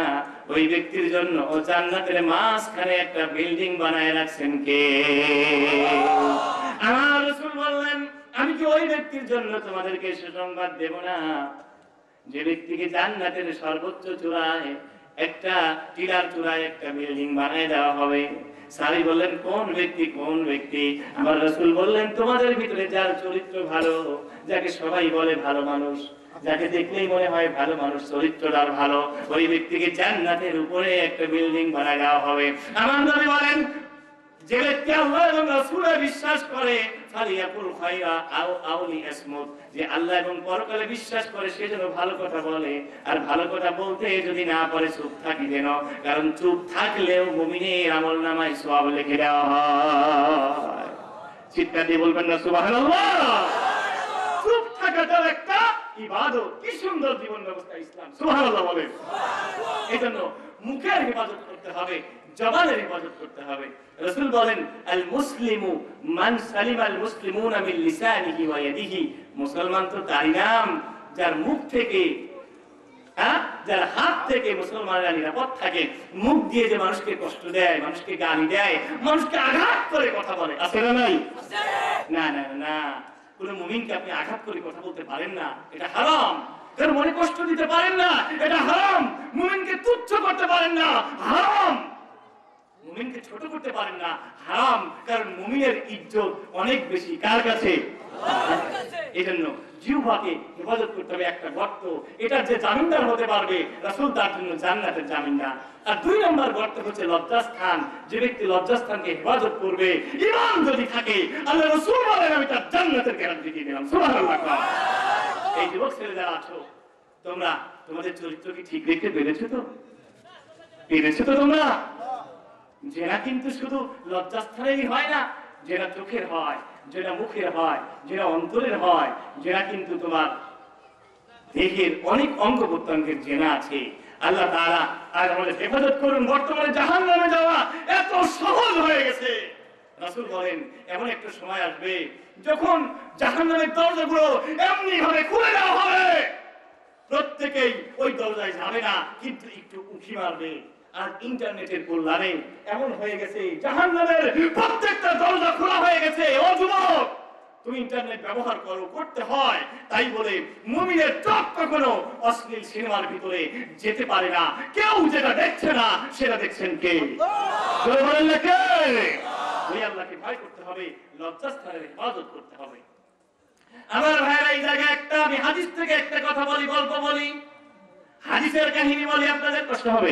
ওই ব্যক্তির জন্য ও জান্নাতের মাঝখানে একটা বিল্ডিং বানায় রাখছেন কে? আমার রসুল বললেন আমি কি ওই ব্যক্তির জন্য তোমাদেরকে সুসংবাদ দেব না? যে ব্যক্তিকে জান্নাতের সর্বোচ্চ চূড়ায় একটা টিলার চূড়ায় একটা বিল্ডিং বানিয়ে দেওয়া হবে। সারি বললেন, কোন ব্যক্তি কোন ব্যক্তি? আমার রসুল বললেন, তোমাদের ভিতরে যার চরিত্র ভালো, যাকে সবাই বলে ভালো মানুষ, যাকে দেখলেই মনে হয় ভালো মানুষ চরিত্রটার ভালো, ওই ব্যক্তিকে জান্নাতের উপরে একটা বিল্ডিং বানায় দেওয়া হবে। আমার বলেন, যে ব্যক্তি আল্লাহ এবং রাসূলে বিশ্বাস করে যে আল্লাহ এবং পরকালে বিশ্বাস করে, সে যেন ভালো কথা বলে। আর ভালো কথা বলতে যদি না পারে, চুপ থাকি যেন। কারণ চুপ থাকলেও মুমিনের আমল নামায় সওয়াব লিখে দেওয়া হয়। চিৎকার দিয়ে বলবেন না, সুবহানাল্লাহ। চুপ থাকাটাও একটা ইবাদত। কি সুন্দর জীবন ব্যবস্থা ইসলাম, সুবহানাল্লাহ বলেন। এই জন্য মুখের হেফাজত করতে হবে। জবানের হেফাজত করতে হবে। রসুল বলেন আল মুসলিমু মান সালিম আল মুসলিমুনা মিন লিসানিহি ওয়া ইয়াদিহি। মুসলমান তো তারই নাম যার মুখ থেকে হ্যাঁ যার হাত থেকে মুসলমানরা নিরাপদ থাকে। মুখ দিয়ে যে মানুষকে কষ্ট দেয় মানুষকে গালি দেয় মানুষকে আঘাত করে কথা বলে। আছে না নাই? না না না, না কোন মুমিনকে আপনি আঘাত করে কথা বলতে পারেন না। এটা হারাম। তার মনে কষ্ট দিতে পারেন না। এটা হারাম। মুমিনকে তুচ্ছ করতে পারেন না। হারাম। মুমিনকে ছোট করতে পারেন না, হারাম, কারণ মুমিনের ইজ্জত অনেক বেশি। কার কাছে? এই জন্য জিহ্বাকে হেফাজত করতে হবে একটা গর্ত। এটার যে জামিনদার হতে পারবে, রাসূল তার জন্য জান্নাতের জামিনদার। আর দুই নম্বর গর্ত হচ্ছে যে ব্যক্তি হেফাজত করবে ইমান যদি থাকে, আল্লাহ রাসূল বলেন, আমি তার জান্নাতের গ্যারান্টি দিয়ে দিলাম। এই যুবক ছেলেরা আছো, তোমরা, তোমাদের চরিত্র ঠিক রেখে বেড়েছো তো? পেরেছ তো তোমরা? জেনা কিন্তু শুধু লজ্জাস্থানেরই হয় না, যেটা চোখের হয়, যেটা মুখের হয়, যেটা অন্তরের হয়, যেটা কিন্তু তোমার দেহের অনেক অঙ্গ প্রত্যঙ্গের জেনা আছে। আল্লাহ তাআলা আর আমাদের হেফাজত করুন, বর্তমানে জাহান নামে যাওয়া এত সহজ হয়ে গেছে। রাসূল বলেন, এমন একটা সময় আসবে যখন জাহান নামের দরজাগুলো এমনি ভাবে খুলে দেওয়া হবে। প্রত্যেকেই ওই দরজায় যাবে না, কিন্তু একটু উঁকি মারবে। আর ইন্টারনেটের কল্যাণে এমন হয়ে গেছে, জাহান্নামের প্রত্যেকটা দরজা খোলা হয়ে গেছে। ও যুবক, তুমি ইন্টারনেট ব্যবহার করো, করতে হয়। তাই বলে মুমিনের চোখ কখনো অশ্লীল সিনেমার ভিতরে যেতে পারে না। কেউ যেটা দেখছে না, সেটা দেখছেন কে? বলেন না কে? আল্লাহকে ভয় করতে হবে, লজ্জাস্থানের হেফাজত করতে হবে। আমার ভাইরা এই জায়গায় একটা, আমি হাদিস থেকে একটা কথা বলি, গল্প বলি। হাদিসের কাহিনী বলি, আপনাদের কষ্ট হবে।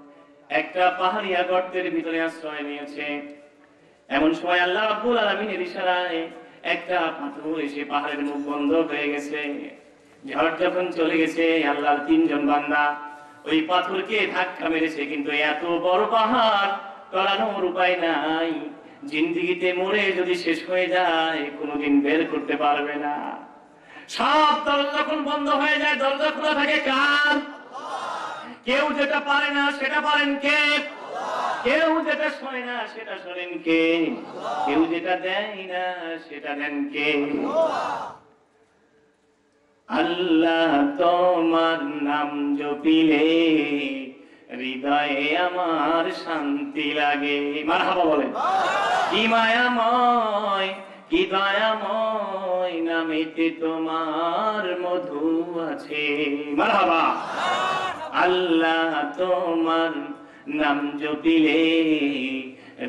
একটা পাহাড়িয়া গর্তের ভিতরে আশ্রয় নিয়েছে। এমন সময় আল্লাহ রাব্বুল আলামিনের ইশারায় একটা পাথর এসে পাহাড়ের মুখ বন্ধ হয়ে গেছে। ঝড় যখন চলে গেছে, আল্লাহর তিনজন বান্দা ওই পাথরকে ধাক্কা মেরেছে, কিন্তু এত বড় পাহাড় টলানোর উপায় নাই। জিন্দিগিতে মরে যদি শেষ হয়ে যায়, কোনোদিন বের করতে পারবে না। সব দরজা যখন বন্ধ হয়ে যায়, দরজা খোলা থাকে কার? কেউ যেটা পারে না সেটা পারেন কে? কেউ যেটা শোনে না সেটা শোনেন কে? কেউ যেটা দেয় না সেটা দেন কে? আল্লাহ তোমার নাম জপিলে হৃদয়ে আমার শান্তি লাগে। মার হাবা বলেন। কি মায়াময়, কি দয়াময় নামেতে তোমার মধু আছে। মার হাবা আল্লাহ তোমার নাম জপিলে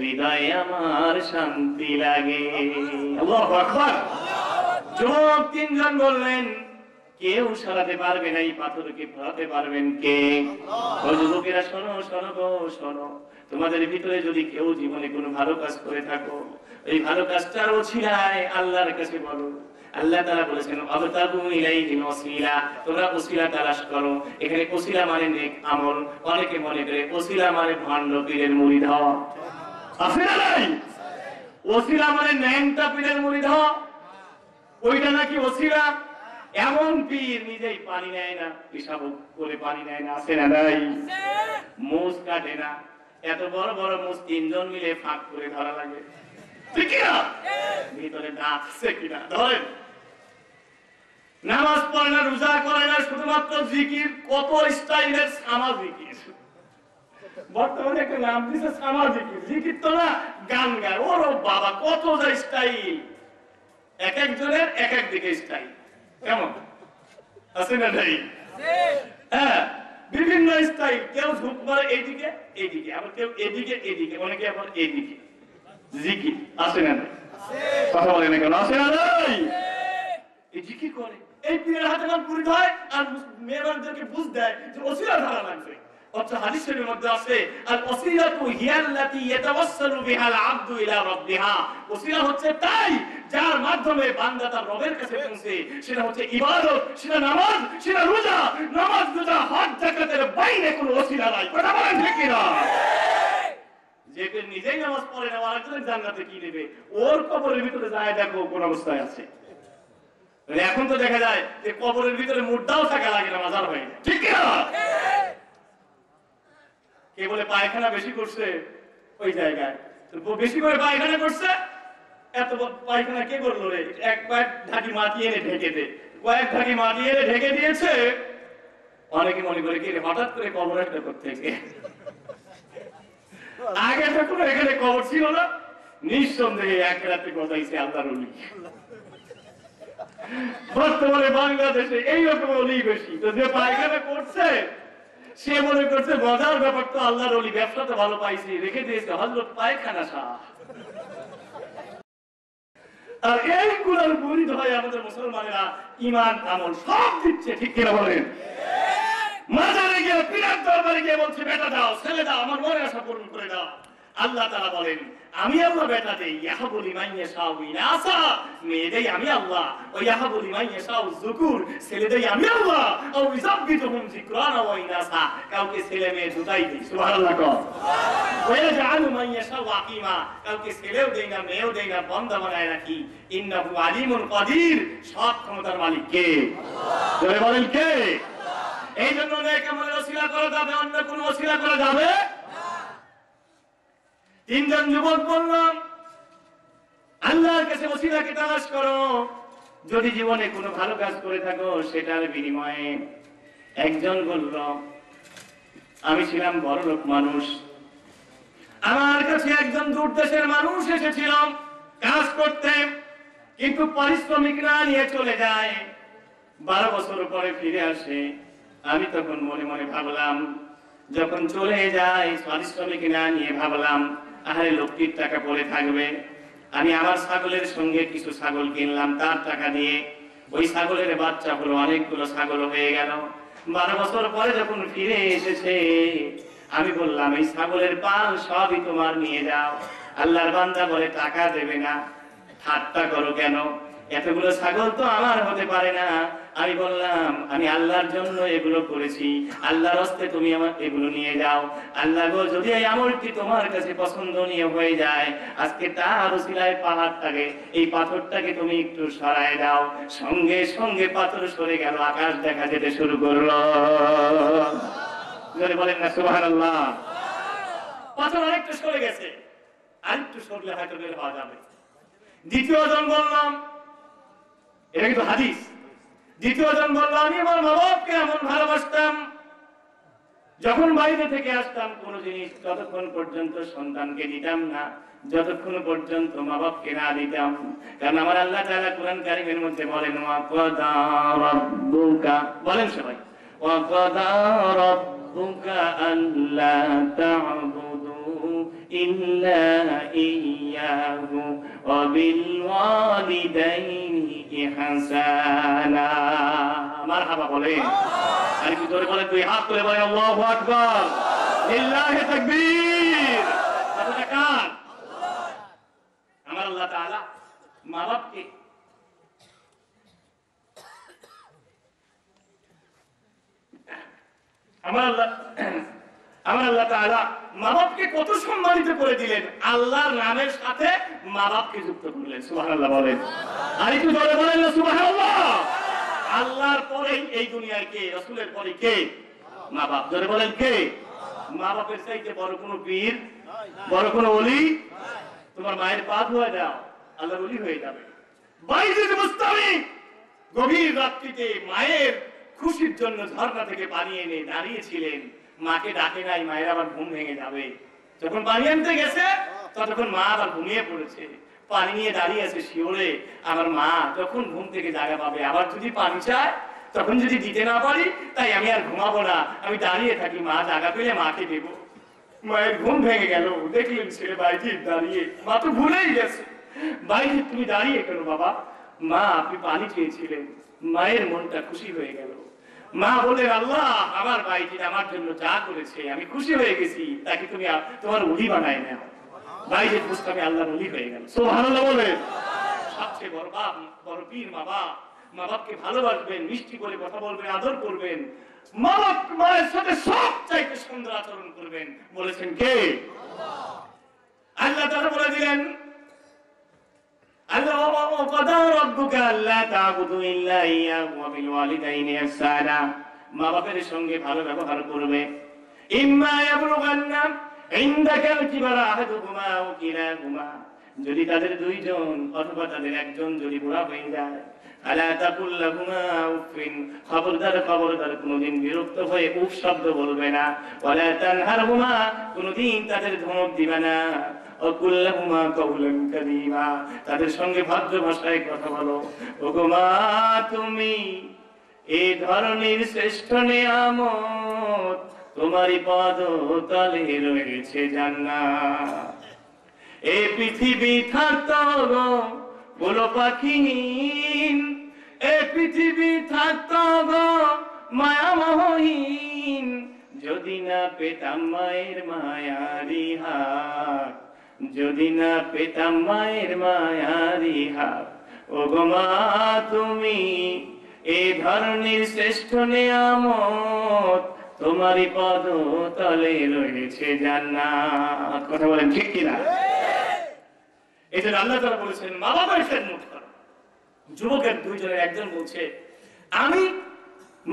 হৃদয়ে আমার শান্তি লাগে। যুবক তিনজন বললেন কেউ সরাতে পারবে না এই পাথরকে ফেরাতে পারবেন কে? যুবকেরা শোনো শোনো গো শোনো। তোমাদের ভিতরে যদি কেউ জীবনে কোনো ভালো কাজ করে থাকো এই ভালো কাজটার ওছিলায় আল্লাহর কাছে বলো। আল্লাহ তাআলা বলেছেন তোমরা ওসিলা তালাশ করো। এখানে ওসিলা মানে নেক আমল। অনেকে মনে করে ওসিলা মানে ভণ্ড পীরের মুরিদ হওয়া ওসিলা মানে ন্যাংটা পীরের ওইটা নাকি ওসিলা এমন পীর নিজেই পানি নেয় না পেশাব করে পানি নেয় না, আছে না নাই? মোজ কাটে না। এত বড় বড় মোজ তিনজন মিলে ফাঁক করে ধরা লাগে। ঠিক না ভিতরে দাঁত কিনা? ধরেন। নামাজ পড়ে না রোজা করে না শুধুমাত্র জিকির কত স্টাইলের সামাজিক বর্তমানে একটা নাম দিছে সামাজিক জিকির। তো না গান গায়। ওর বাবা কত যা স্টাইল। এক একজনের এক এক দিকে স্টাইল। কেমন? আছে না নাই? হ্যাঁ বিভিন্ন স্টাইল। কেউ ঝুঁক মারে এইদিকে এইদিকে। আবার কেউ এদিকে এদিকে। অনেকে আবার এইদিকে জিকির। আছে না নাই? কথা বলে না কেন? আছে না নাই? জিকির করে? এই পীরের হাতে আমার পুরি হয়, আর মেয়ে মানুষদেরকে বুঝ দেয় যে ওসিলা ধরা লাগবে। অর্থ হাদিসের মধ্যে আছে আল ইয়াতাওয়াসসালু ইলা রাব্বিহা। হচ্ছে তাই যার মাধ্যমে বান্দা তার রবের কাছে পৌঁছে। সেটা হচ্ছে ইবাদত, সেটা নামাজ, সেটা রোজা। নামাজ, রোজা, হজ, যাকাতের বাইরে কোনো নাই। কথা বলেন ঠিক যে নিজেই নামাজ পড়ে না আরেকজনের জান্নাতে কি নেবে ওর কবরের ভিতরে যায় দেখো কোন অবস্থায় আছে। এখন তো দেখা যায় যে কবরের ভিতরে মুদ্রাও থাকা লাগে না, মাজার হয় ঠিক কে বলে পায়খানা বেশি করছে ওই জায়গায়? বেশি করে পায়খানা করছে? এত পায়খানা কে করল রে? এক কয়েক ঢাকি মাটি এনে ঢেকে দে। কয়েক ঢাকি মাটি এনে ঢেকে দিয়েছে। অনেকে মনে করে কি হঠাৎ করে কবর একটা করতে আগে তো কোনো এখানে কবর ছিল না। নিঃসন্দেহে এক রাতে গজাইছে আল্লাহর অলি। বর্তমানে বাংলাদেশে এইরকম অলি বেশি। তো যে পায়খানা করছে সে মনে করছে মজার ব্যাপার তো আল্লাহর অলি ব্যবসা তো ভালো পাইছি রেখে দিয়েছে হজরত পায়খানা শাহ আর এই গুলার মুরিদ হয় আমাদের মুসলমানেরা ইমান আমল সব দিচ্ছে ঠিক কিনা বলেন? মাজারে গিয়ে পিরার দরবারে গিয়ে বলছে বেটা দাও ছেলে দাও আমার মনে আশা পূরণ করে দাও। আল্লাহ তারা বলেন, আমি আল্লাহ বেটা দেই ইহা বলি মাইয়ে সাউ ইনাসা মেয়ে আমি আল্লাহ, ও ইহা বলি মাইয়ে সাউ জুকুর ছেলে দেই আমি আল্লাহ, ও ইজাব্বিতু হুম যিকরান ওয়া ইনাসা। কাউকে ছেলে মেয়ে দুটাই দেই, সুবহানাল্লাহ ওয়া আকিমা। কাউকে ছেলেও দেই না, মেয়েও দেই না, বন্ধা বানায় রাখি। ইন্নাহু আলিমুন কাদির। সব ক্ষমতার মালিক কে? জোরে বলেন কে? এই জন্য নেক আমলের ওসিলা করা যাবে, অন্য কোন ওসিলা করা যাবে? তিনজন যুবক বললাম আল্লাহর কাছে ওসিলাকে তালাশ করো। যদি জীবনে কোনো ভালো কাজ করে থাকো, সেটার বিনিময়ে একজন বলল, আমি ছিলাম বড় লোক মানুষ। আমার কাছে একজন দূর দেশের মানুষ এসেছিলাম কাজ করতে, কিন্তু পারিশ্রমিক না নিয়ে চলে যায়। বারো বছর পরে ফিরে আসে। আমি তখন মনে মনে ভাবলাম, যখন চলে যায়, পারিশ্রমিক না নিয়ে ভাবলাম আরে লোকটির টাকা পড়ে থাকবে। আমি আমার ছাগলের সঙ্গে কিছু ছাগল কিনলাম, তার টাকা দিয়ে। ওই ছাগলের বাচ্চা হলো, অনেকগুলো ছাগল হয়ে গেল। বারো বছর পরে যখন ফিরে এসেছে, আমি বললাম, এই ছাগলের পাল সবই তোমার, নিয়ে যাও। আল্লাহর বান্দা বলে, টাকা দেবে না। ঠাট্টা করো কেন? এতগুলো ছাগল তো আমার হতে পারে না। আমি বললাম, আমি আল্লাহর জন্য এগুলো করেছি। আল্লাহর হস্তে তুমি আমার এগুলো নিয়ে যাও। আল্লাহ গো, যদি এই আমলটি তোমার কাছে পছন্দনীয় হয়ে যায়, আজকে তার সিলাই পাহাড়টাকে, এই পাথরটাকে তুমি একটু সরায় দাও। সঙ্গে সঙ্গে পাথর সরে গেল, আকাশ দেখা যেতে শুরু করল। বলেন না সুহান আল্লাহ পাথর আরেকটু সরে গেছে। আরেকটু সরলে হয়তো বের হওয়া যাবে। দ্বিতীয় জন বললাম এটা কিন্তু হাদিস। দ্বিতীয় জন বলল, আমি আমার মা বাপকে এমন ভালোবাসতাম যখন বাইরে থেকে আসতাম। কোন জিনিস ততক্ষণ পর্যন্ত সন্তানকে দিতাম না, যতক্ষণ পর্যন্ত মা বাপকে না দিতাম। কারণ আমার আল্লাহ তাআলা কোরআন কারিমের মধ্যে বলেন বলেন সবাই। ওয়া কাদা রাব্বুকা আল্লা তা'বুদু ইল্লা ইয়্যাহু ওয়া বিল ওয়ালিদাইনি ইহসানা মারহাবা বলেন আর একটু জোরে বলেন তুই হাত তুলে বলে আল্লাহু আকবার লিল্লাহি তাকবীর কথাটা কার আমার আল্লাহ তাআলা মা বাপকে আমার আল্লাহ তাআলা মা বাপকে কত সম্মানিত করে দিলেন। আল্লাহর নামের সাথে মা বাপকে যুক্ত করলেন, সুবহানাল্লাহ বলেন। আর একটু জোরে বলেন না, সুবহানাল্লাহ। আল্লাহর পরে এই দুনিয়ায় কে, রসুলের পরে কে? মা বাপ ধরে বলেন কে? মা বাপের চাইতে বড় কোনো পীর, বড় কোনো অলি তোমার মায়ের পা ধোয়া দাও, আল্লাহর অলি হয়ে যাবে। বাইজিদ মুস্তামি গভীর রাত্রিতে মায়ের খুশির জন্য ঝর্ণা থেকে পানি এনে দাঁড়িয়েছিলেন। মাকে ডাকে নাই, মায়ের আবার ঘুম ভেঙে যাবে। যখন পানি আনতে গেছে, ততক্ষণ মা আবার ঘুমিয়ে পড়েছে। পানি নিয়ে দাঁড়িয়ে আছে শিওরে, আমার মা যখন ঘুম থেকে জায়গা পাবে। আবার যদি পানি চায়, তখন যদি দিতে না পারি, তাই আমি আর ঘুমাবো না। আমি দাঁড়িয়ে থাকি, মা জায়গা পেলে মাকে দেব। মায়ের ঘুম ভেঙে গেল। দেখলেন ছেলে বাড়িতে দাঁড়িয়ে। মা তো ভুলেই গেছে। বাড়িতে তুমি দাঁড়িয়ে কেন বাবা? মা, আপনি পানি চেয়েছিলেন মায়ের মনটা খুশি হয়ে গেল। মা বলে, আল্লাহ, আমার ভাইটি আমার জন্য যা করেছে, আমি খুশি হয়ে গেছি, তাকে তুমি তোমার উলি বানাই নাও। বাইরে বুঝতে আমি আল্লাহর উলি হয়ে গেল। সো ভালো বলে সবচেয়ে বড় বাপ, বড় পীর মা বাপ। মা বাপকে ভালোবাসবেন, মিষ্টি করে কথা বলবেন, আদর করবেন। মা বাপ মায়ের সাথে সব চাইতে সুন্দর আচরণ করবেন। বলেছেন কে? আল্লাহ তারা বলে দিলেন যদি তাদের দুইজন অথবা তাদের একজন যদি বুড়া হয়ে যায় খবরদার খবরদার কোনোদিন বিরক্ত হয়ে উফ শব্দ বলবে না। কোনোদিন তাদের ধমক দিবে না। অকুল্লাহুমা কওলান কারীমা। তাদের সঙ্গে ভদ্র ভাষায় কথা বলো। ওগো মা, তুমি এই ধরনের শ্রেষ্ঠ নিয়ামত তোমারই পদ তলে রয়েছে জান্নাত। এই পৃথিবী থাকতো বলো পাখিহীন। এ পৃথিবী থাকতো মায়ামহীন যদি না পেতাম মায়ের মায়ারি হাত যদি না পেতাম মায়ের মায়ারি হাত ও গো মা, তুমি এ ধরনের শ্রেষ্ঠ নিয়ামত তোমারই পদ তলে রয়েছে জান্নাত। কথা বলেন ঠিক কিনা? এই আল্লাহ বলেছেন, মা বাবার একজন আমি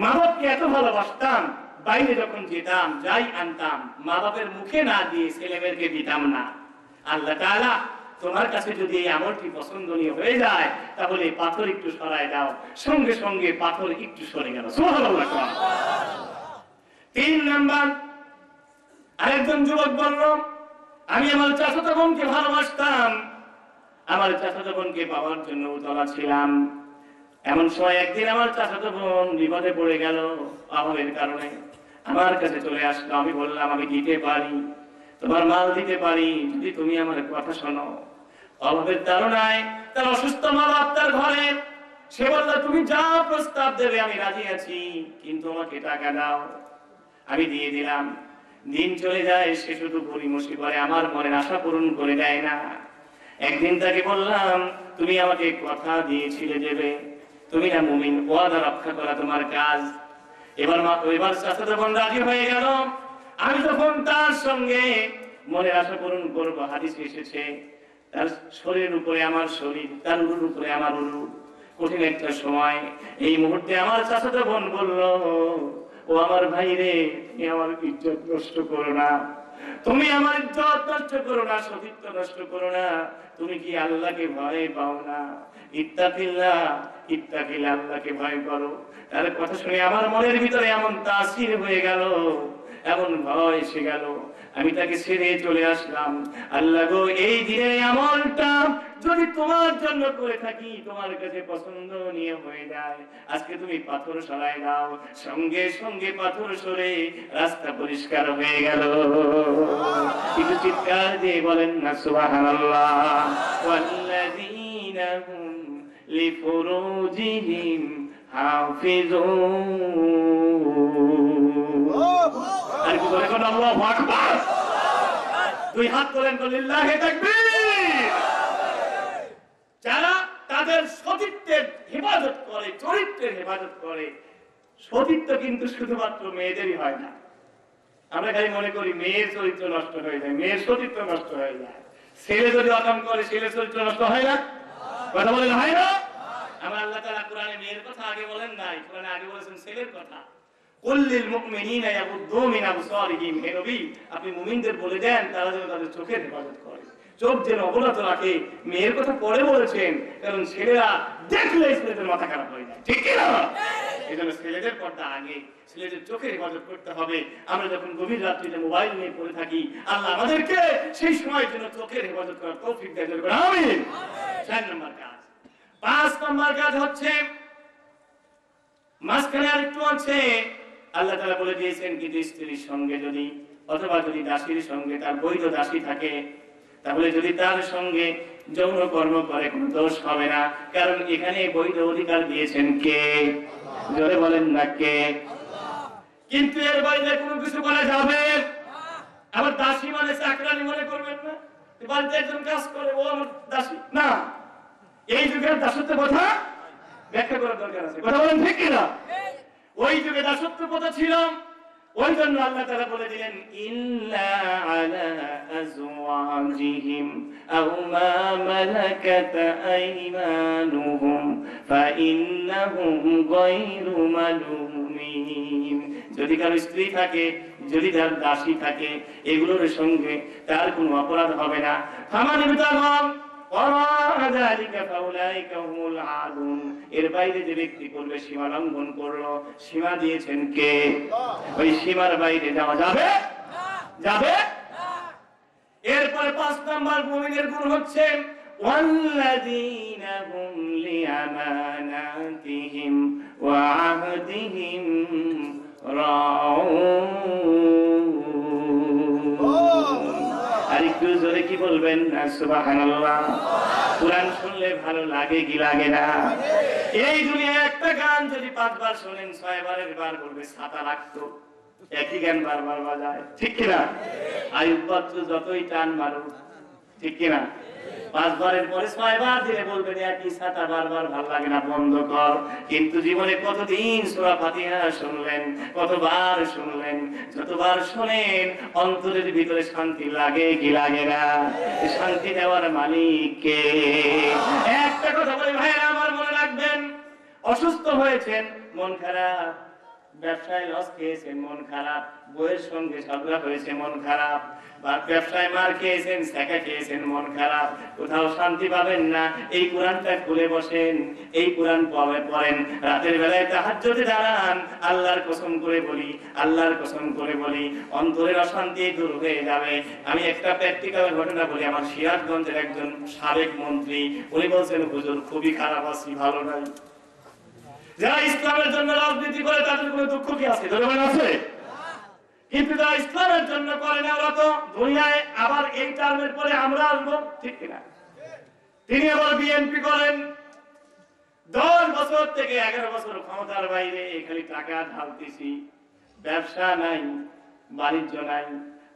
মা এত ভালোবাসতাম, বাইরে যখন যেতাম, যাই আনতাম, মা বাপের মুখে না দিয়ে ছেলে মেয়েকে দিতাম না। আল্লাহ তাআলা তোমার কাছে যদি এই আমলটি পছন্দনীয় হয়ে যায়, তাহলে পাথর একটু সরায় দাও। সঙ্গে সঙ্গে পাথর একটু সরে গেল। তিন নাম্বার, আরেকজন যুবক বলল, আমি আমার চাচাতো বোনকে ভালোবাসতাম। আমার চাচাতো বোনকে পাওয়ার জন্য উতলা ছিলাম। এমন সময় একদিন আমার চাচাতো বোন বিপদে পড়ে গেল অভাবের কারণে। আমার কাছে চলে আসলো। আমি বললাম, আমি দিতে পারি। তোমার মাল দিতে পারি, যদি তুমি আমার কথা শোনো। অভাবের তারণায় তার অসুস্থ মা বাপ ঘরে। সে বলল, তুমি যা প্রস্তাব দেবে, আমি রাজি আছি, কিন্তু আমাকে টাকা দাও। আমি দিয়ে দিলাম। দিন চলে যায়, সে শুধু গরিমসি করে, আমার মনের আশা পূরণ করে দেয় না। একদিন তাকে বললাম, তুমি আমাকে কথা দিয়েছিলে দেবে। তুমি না মুমিন, ওয়াদা রক্ষা করা তোমার কাজ। এবার মা এবার চাচা যখন রাজি হয়ে গেল। আমি তখন তার সঙ্গে মনের আশা পূরণ করব, হাদিস এসেছে, তার শরীরের উপরে আমার শরীর, তার উরুর উপরে আমার উরু কঠিন একটা সময়, এই মুহূর্তে আমার চাচাতো বোন বলল, ও আমার ভাই রে তুমি আমার ইজ্জত নষ্ট করো না, তুমি আমার ইজ্জত নষ্ট করো না, সতীত্ব নষ্ট করো না, তুমি কি আল্লাহকে ভয় পাও না? ইত্তাকিল্লাহ ইত্তাকিল আল্লাহকে ভয় করো। তার কথা শুনে আমার মনের ভিতরে এমন তাসির হয়ে গেল এমন ভয় এসে গেল। আমি তাকে ছেড়ে চলে আসলাম। আল্লাহ গো, এই দিনের আমলটা যদি তোমার জন্য করে থাকি, তোমার কাছে পছন্দ নিয়ে হয়ে যায়। আজকে তুমি পাথর সরাই দাও। সঙ্গে সঙ্গে পাথর সরে রাস্তা পরিষ্কার হয়ে গেল। একটু চিৎকার দিয়ে বলেন না হুম লিফুরুজিহিম হাফিজুন। আর বলে কোন আকবার দুই হাত তোলেন লিল্লাহি তাকবীর যারা তাদের সতীত্বের হেফাজত করে, চরিত্রের হেফাজত করে, সতীত্ব কিন্তু শুধুমাত্র মেয়েদেরই হয় না। আমরা খালি মনে করি মেয়ের চরিত্র নষ্ট হয়ে যায়, মেয়ের সতীত্ব নষ্ট হয়ে যায়। ছেলে যদি অকাম করে ছেলে চরিত্র নষ্ট হয় না? কথা বলেন, হয় না? আমার আল্লাহ তাআলা কোরআনে মেয়ের কথা আগে বলেন নাই, কোরআনে আগে বলেছেন ছেলের কথা। কুল্লিল মুমিনিনা ইয়াগুদ্দু মিন আবসারিহিম, হে নবী, আপনি মুমিনদের বলে দেন, তারা যেন তাদের চোখের হেফাজত করে। চোখ যেন অবনত রাখে, মেয়ের কথা পরে বলেছেন, কারণ ছেলেরা দেখলে ছেলেদের মাথা খারাপ হয়ে যায়। ঠিক না? এই জন্য ছেলেদের পর্দা আগে, ছেলেদের চোখের হেফাজত করতে হবে। আমরা যখন গভীর রাত্রিতে মোবাইল নিয়ে পড়ে থাকি, আল্লাহ আমাদেরকে সেই সময়ের জন্য চোখের হেফাজত করার তৌফিক দেয় করে চার নম্বর কাজ। পাঁচ নম্বর কাজ হচ্ছে, মাঝখানে আর একটু আছে আল্লাহ তালা বলে দিয়েছেন, কিন্তু স্ত্রীর সঙ্গে যদি অথবা যদি দাসীর সঙ্গে তার বৈধ দাসী থাকে, তাহলে যদি তার সঙ্গে যৌন কর্ম করে, কোনো দোষ হবে না। কারণ এখানে বৈধ অধিকার দিয়েছেন কে? জোরে বলেন না কে? কিন্তু এর বাইরে কোনো কিছু করা যাবে? আবার দাসী মানে চাকরানি মনে করবেন না? বাড়িতে একজন কাজ করে, ও আমার দাসী। না, এই যুগের দাসত্ব কথা ব্যাখ্যা করার দরকার আছে। কথা বলেন ঠিক কিনা? ওই যুগে দাসত্ব কথা ছিল ওই জন্য আল্লাহ তাআলা বলে দিলেন যদি কারও স্ত্রী থাকে, যদি তার দাসী থাকে, এগুলোর সঙ্গে তার কোনো অপরাধ হবে না। বিতাগম এর বাইরে যে ব্যক্তি করবে সীমা লঙ্ঘন করলো সীমা দিয়েছেন কে ওই সীমার বাইরে যাওয়া যাবে যাবে এরপরে পাঁচ নাম্বার মুমিনের গুণ হচ্ছে والذين هم لأماناتهم وعهدهم راعون আর একটু জোরে কি বলবেন? সুবহানাল্লাহ। কোরআন শুনলে ভালো লাগে কি লাগে না? এই দুনিয়ায় একটা গান যদি পাঁচবার শোনেন, ছয়বারের বার করবে ছাতা লাগতো। একই গান বারবার বাজায়। ঠিক কিনা? আয়ুব যতই টান মারুক, ঠিক কিনা? পরে বারবার লাগে না, বন্ধ কর। কিন্তু জীবনে কতদিন শুনলেন, কতবার শুনলেন, যতবার শোনেন, অন্তরের ভিতরে শান্তি লাগে কি লাগে না? শান্তি দেওয়ার মালিক কে? একটা কথা বলি, ভাইয়েরা, আমার মনে রাখবেন, অসুস্থ হয়েছেন, মন খারাপ, ব্যবসায় লস খেয়েছেন, মন খারাপ, বইয়ের সঙ্গে ঝগড়া হয়েছে, মন খারাপ। ব্যবসায় মার খেয়েছেন, শেখা খেয়েছেন, মন খারাপ। কোথাও শান্তি পাবেন না, এই কোরআনটা খুলে বসেন, এই কোরআন পড়েন। রাতের বেলায় তাহাজ্জুদে দাঁড়ান, আল্লাহর কসম করে বলি, আল্লাহর কসম করে বলি, অন্তরের অশান্তি দূর হয়ে যাবে। আমি একটা প্র্যাকটিক্যাল ঘটনা বলি, আমার সিরাজগঞ্জের একজন সাবেক মন্ত্রী, উনি বলছেন, হুজুর, খুবই খারাপ আছি, ভালো নাই। যারা ইসলামের জন্য রাজনীতি করে, তাদের কোনো দুঃখ কি আছে? আছে? কিন্তু যারা ইসলামের জন্য করে না, ওরা তো দুনিয়ায় আবার এই টার্মের পরে আমরা আসব, ঠিক কিনা? তিনি আবার বিএনপি করেন। দশ বছর থেকে এগারো বছর ক্ষমতার বাইরে খালি টাকা ঢালতেছি, ব্যবসা নাই, বাণিজ্য নাই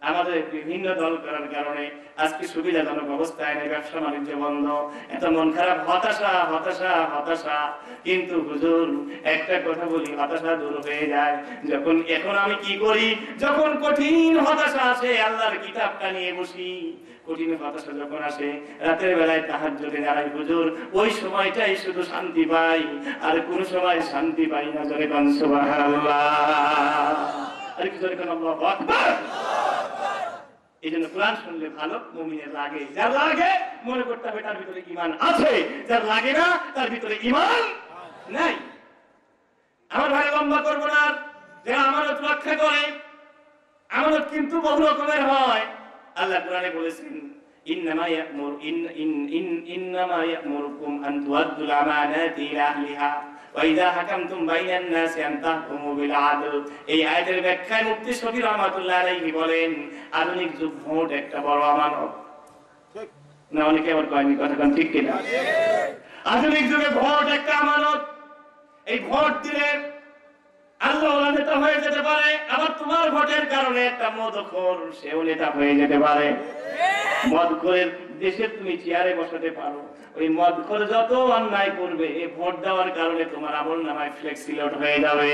আমাদের বিভিন্ন দল করার কারণে আজকে সুবিধাজনক অবস্থায় নেই ব্যবসা বাণিজ্য বন্ধ। এত মন খারাপ, হতাশা হতাশা হতাশা। কিন্তু হুজুর, একটা কথা বলি, হতাশা দূর হয়ে যায়। যখন, এখন আমি কি করি? যখন কঠিন হতাশা আসে, আল্লাহর কিতাবটা নিয়ে বসি। কঠিন হতাশা যখন আসে, রাতের বেলায় তাহার জন্য দাঁড়াই, হুজুর, ওই সময়টাই শুধু শান্তি পাই। আর কোন সময় শান্তি পাই না, জোরে কান আর কি জোরে এই জন্য কোরআন শুনলে ভালো, মুমিনের লাগে যার লাগে মনে করতে হবে তার ভিতরে ইমান আছে, যার লাগে না, তার ভিতরে ইমান নাই। আমার ভাই লম্বা করব না, যারা আমানত রক্ষা করে, আমানত কিন্তু বহু রকমের হয়। আল্লাহ কোরআনে বলেছেন, ইন্নামা ইয়ামুর, ইন ইন ইন, ইন্নামা ইয়ামুরুকুম আন তুআদ্দুল আমানাতি ইলা আহলিহা। ওয়া ইযা হাকামতুম বাইনান নাসি আন তাহকুমু বিল আদল। এই আয়াতের ব্যাখ্যায় মুফতি শফি রহমাতুল্লাহ আলাইহি বলেন আধুনিক যুগ ভোট একটা বড় আমানত। না অনেকে আবার কয়নি কথা কোন ঠিক কিনা? আধুনিক যুগে ভোট একটা আমানত। এই ভোট দিলে আল্লাহ নেতা হয়ে যেতে পারে আবার তোমার ভোটের কারণে একটা মদখোর সেও নেতা হয়ে যেতে পারে। মদখোরের দেশে তুমি চেয়ারে বসাতে পারো। ওই মদ করে যত অন্যায় করবে এই ভোট দেওয়ার কারণে তোমার আমল নামায় ফ্লেক্সিলট হয়ে যাবে।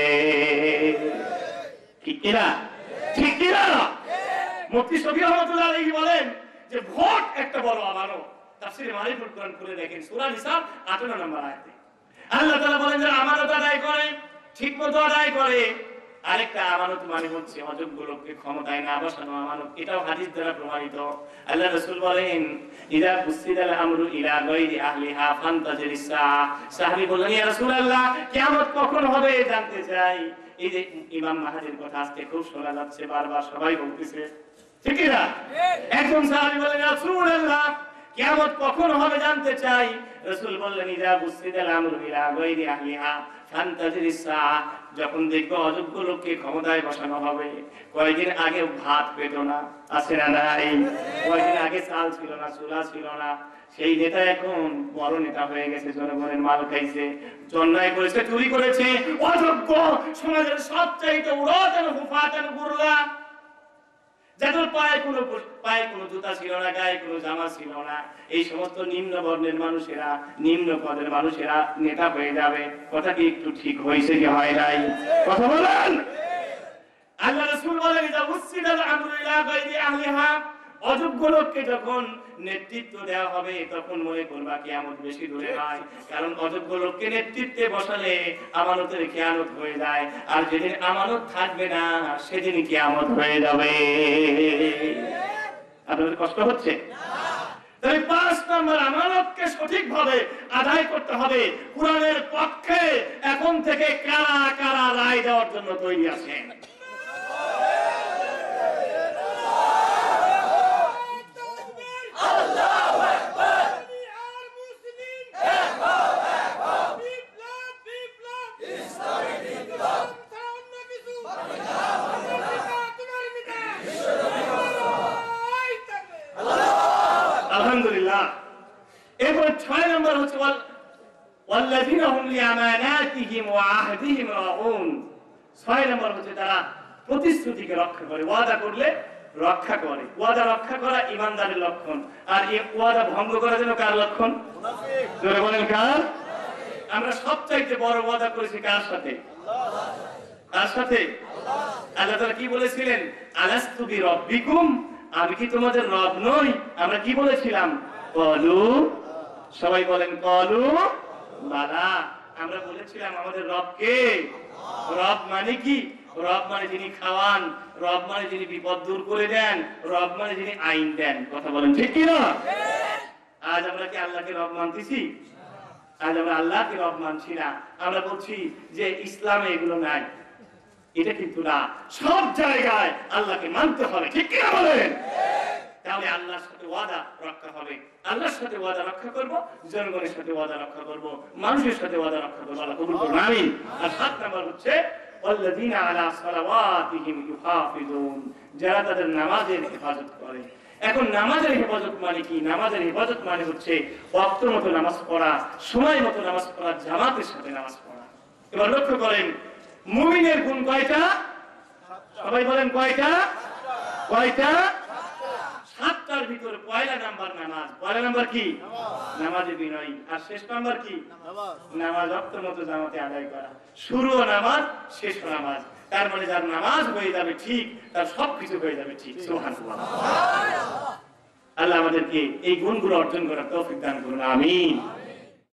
ঠিক কিনা? ঠিক কিনা? মুফতি শফি রহমতুল্লাহ আলাইহি বলেন যে ভোট একটা বড় আমানত। তাফসীরে মারিফুল কোরআন খুলে দেখেন, সূরা নিসা 18 নম্বর আয়াতে। আল্লাহ তাআলা বলেন যে আমানত আদায় করে ঠিক মতো আদায় করে আরেকটা আমানত মানে হচ্ছে অযোগ্য লোককে ক্ষমতায় না বসানো আমানত। এটাও হাদিস দ্বারা প্রমাণিত। আল্লাহ রাসূল বলেন ইদা বুসিদাল আমরু ইলা গায়রি আহলিহা ফান্তাজিরিস সাআ সাহাবী বললেন ইয়া রাসূলুল্লাহ কিয়ামত কখন হবে জানতে চাই? এই যে ইমাম মাহাদির কথা আজকে খুব শোনা যাচ্ছে বারবার সবাই বলতেছে ঠিক না? একজন সাহাবী বলেন রাসূলুল্লাহ কিয়ামত কখন হবে জানতে চাই? রাসূল বললেন ইজা বুসিদাল আমরু ইলা গায়রি আহলিহা যখন দেখব অযোগ্য লোককে ক্ষমতায় বসানো হবে, কয়েকদিন আগে ভাত পেত না, আছে না নাই? কয়েকদিন আগে চাল ছিল না, চুলা ছিল না। সেই নেতা এখন বড় নেতা হয়ে গেছে, জনগণের মাল খাইছে। জন্যায় করেছে, চুরি করেছে, অযোগ্য সমাজের সবচাইতে উড়াতেন হুফাতেন গুরলা যাদের পায়ে কোনো পায়ে কোনো জুতা ছিল না গায়ে কোনো জামা ছিল না এই সমস্ত নিম্ন বর্ণের মানুষেরা, নিম্ন পদের মানুষেরা নেতা হয়ে যাবে। কথা কি একটু ঠিক হয়েছে কি হয় নাই? কথা বলেন। আল্লাহ রাসূল বলেন অযোগ্য লোককে যখন নেতৃত্ব দেওয়া হবে, তখন মনে করবা কিয়ামত বেশি দূরে নয়। কারণ অযোগ্য লোককে নেতৃত্বে বসালে আমানতের খেয়ানত হয়ে যায়। আর যেদিন আমানত থাকবে না, সেদিন কিয়ামত হয়ে যাবে। আপনাদের কষ্ট হচ্ছে? তাই পাঁচ নম্বর, আমানতকে সঠিকভাবে আদায় করতে হবে। কোরআনের পক্ষে এখন থেকে কারা কারা রায় দেওয়ার জন্য তৈরি আছেন? এরপর ছয় নম্বর হচ্ছে হুম লিআমানাতিহিম ওয়া আহদিহিম রাউন। ছয় নম্বর হচ্ছে তারা প্রতিশ্রুতিকে রক্ষা করে ওয়াদা করলে রক্ষা করে। ওয়াদা রক্ষা করা ইমানদারের লক্ষণ। আর এই ওয়াদা ভঙ্গ করা যেন কার লক্ষণ? জোরে বলেন কার? আমরা সবচাইতে বড় ওয়াদা করেছি কার সাথে? কার সাথে? আল্লাহ তাআলা কি বলেছিলেন? আলাস্তু বিরাব্বিকুম আমি কি তোমাদের রব নই আমরা কি বলেছিলাম? কলু সবাই বলেন, কলু বালা আমরা বলেছিলাম আমাদের রবকে। রব মানে কি? রব মানে যিনি খাওয়ান, রব মানে যিনি বিপদ দূর করে দেন, রব মানে যিনি আইন দেন। কথা বলেন, ঠিক কি না আজ আমরা কি আল্লাহকে রব মানতেছি? আজ আমরা আল্লাহকে রব মানছি না। আমরা বলছি যে ইসলামে এগুলো নাই। এটা কিন্তু না। সব জায়গায় আল্লাহকে মানতে হবে, ঠিক কিনা বলেন? তাহলে আল্লাহর সাথে ওয়াদা রক্ষা হবে আল্লাহর সাথে ওয়াদা রক্ষা করব জনগণের সাথে ওয়াদা রক্ষা করব মানুষের সাথে ওয়াদা রক্ষা করব আল্লাহ কবুল করুন আমিন আর সাত নাম্বার হচ্ছে والذين على صلواتهم يحافظون যারা তাদের নামাজের হেফাজত করে এখন নামাজের হেফাজত মানে কি নামাজের হেফাজত মানে হচ্ছে ওয়াক্ত মতো নামাজ পড়া সময় মতো নামাজ পড়া জামাতের সাথে নামাজ পড়া এবার লক্ষ্য করেন মুমিনের গুণ কয়টা সবাই বলেন কয়টা কয়টা সাতটার ভিতরে পয়লা নাম্বার নামাজ। পয়লা নাম্বার কি? নামাজে। বিনয়ী। আর শেষ নাম্বার কি? নামাজ। রক্ত মতো জামাতে আদায় করা। শুরু নামাজ শেষ নামাজ। তার মানে যার নামাজ হয়ে যাবে ঠিক তার সবকিছু হয়ে যাবে ঠিক। সোহান আল্লাহ আমাদেরকে এই গুণগুলো অর্জন করার তৌফিক দান করুন। আমিন।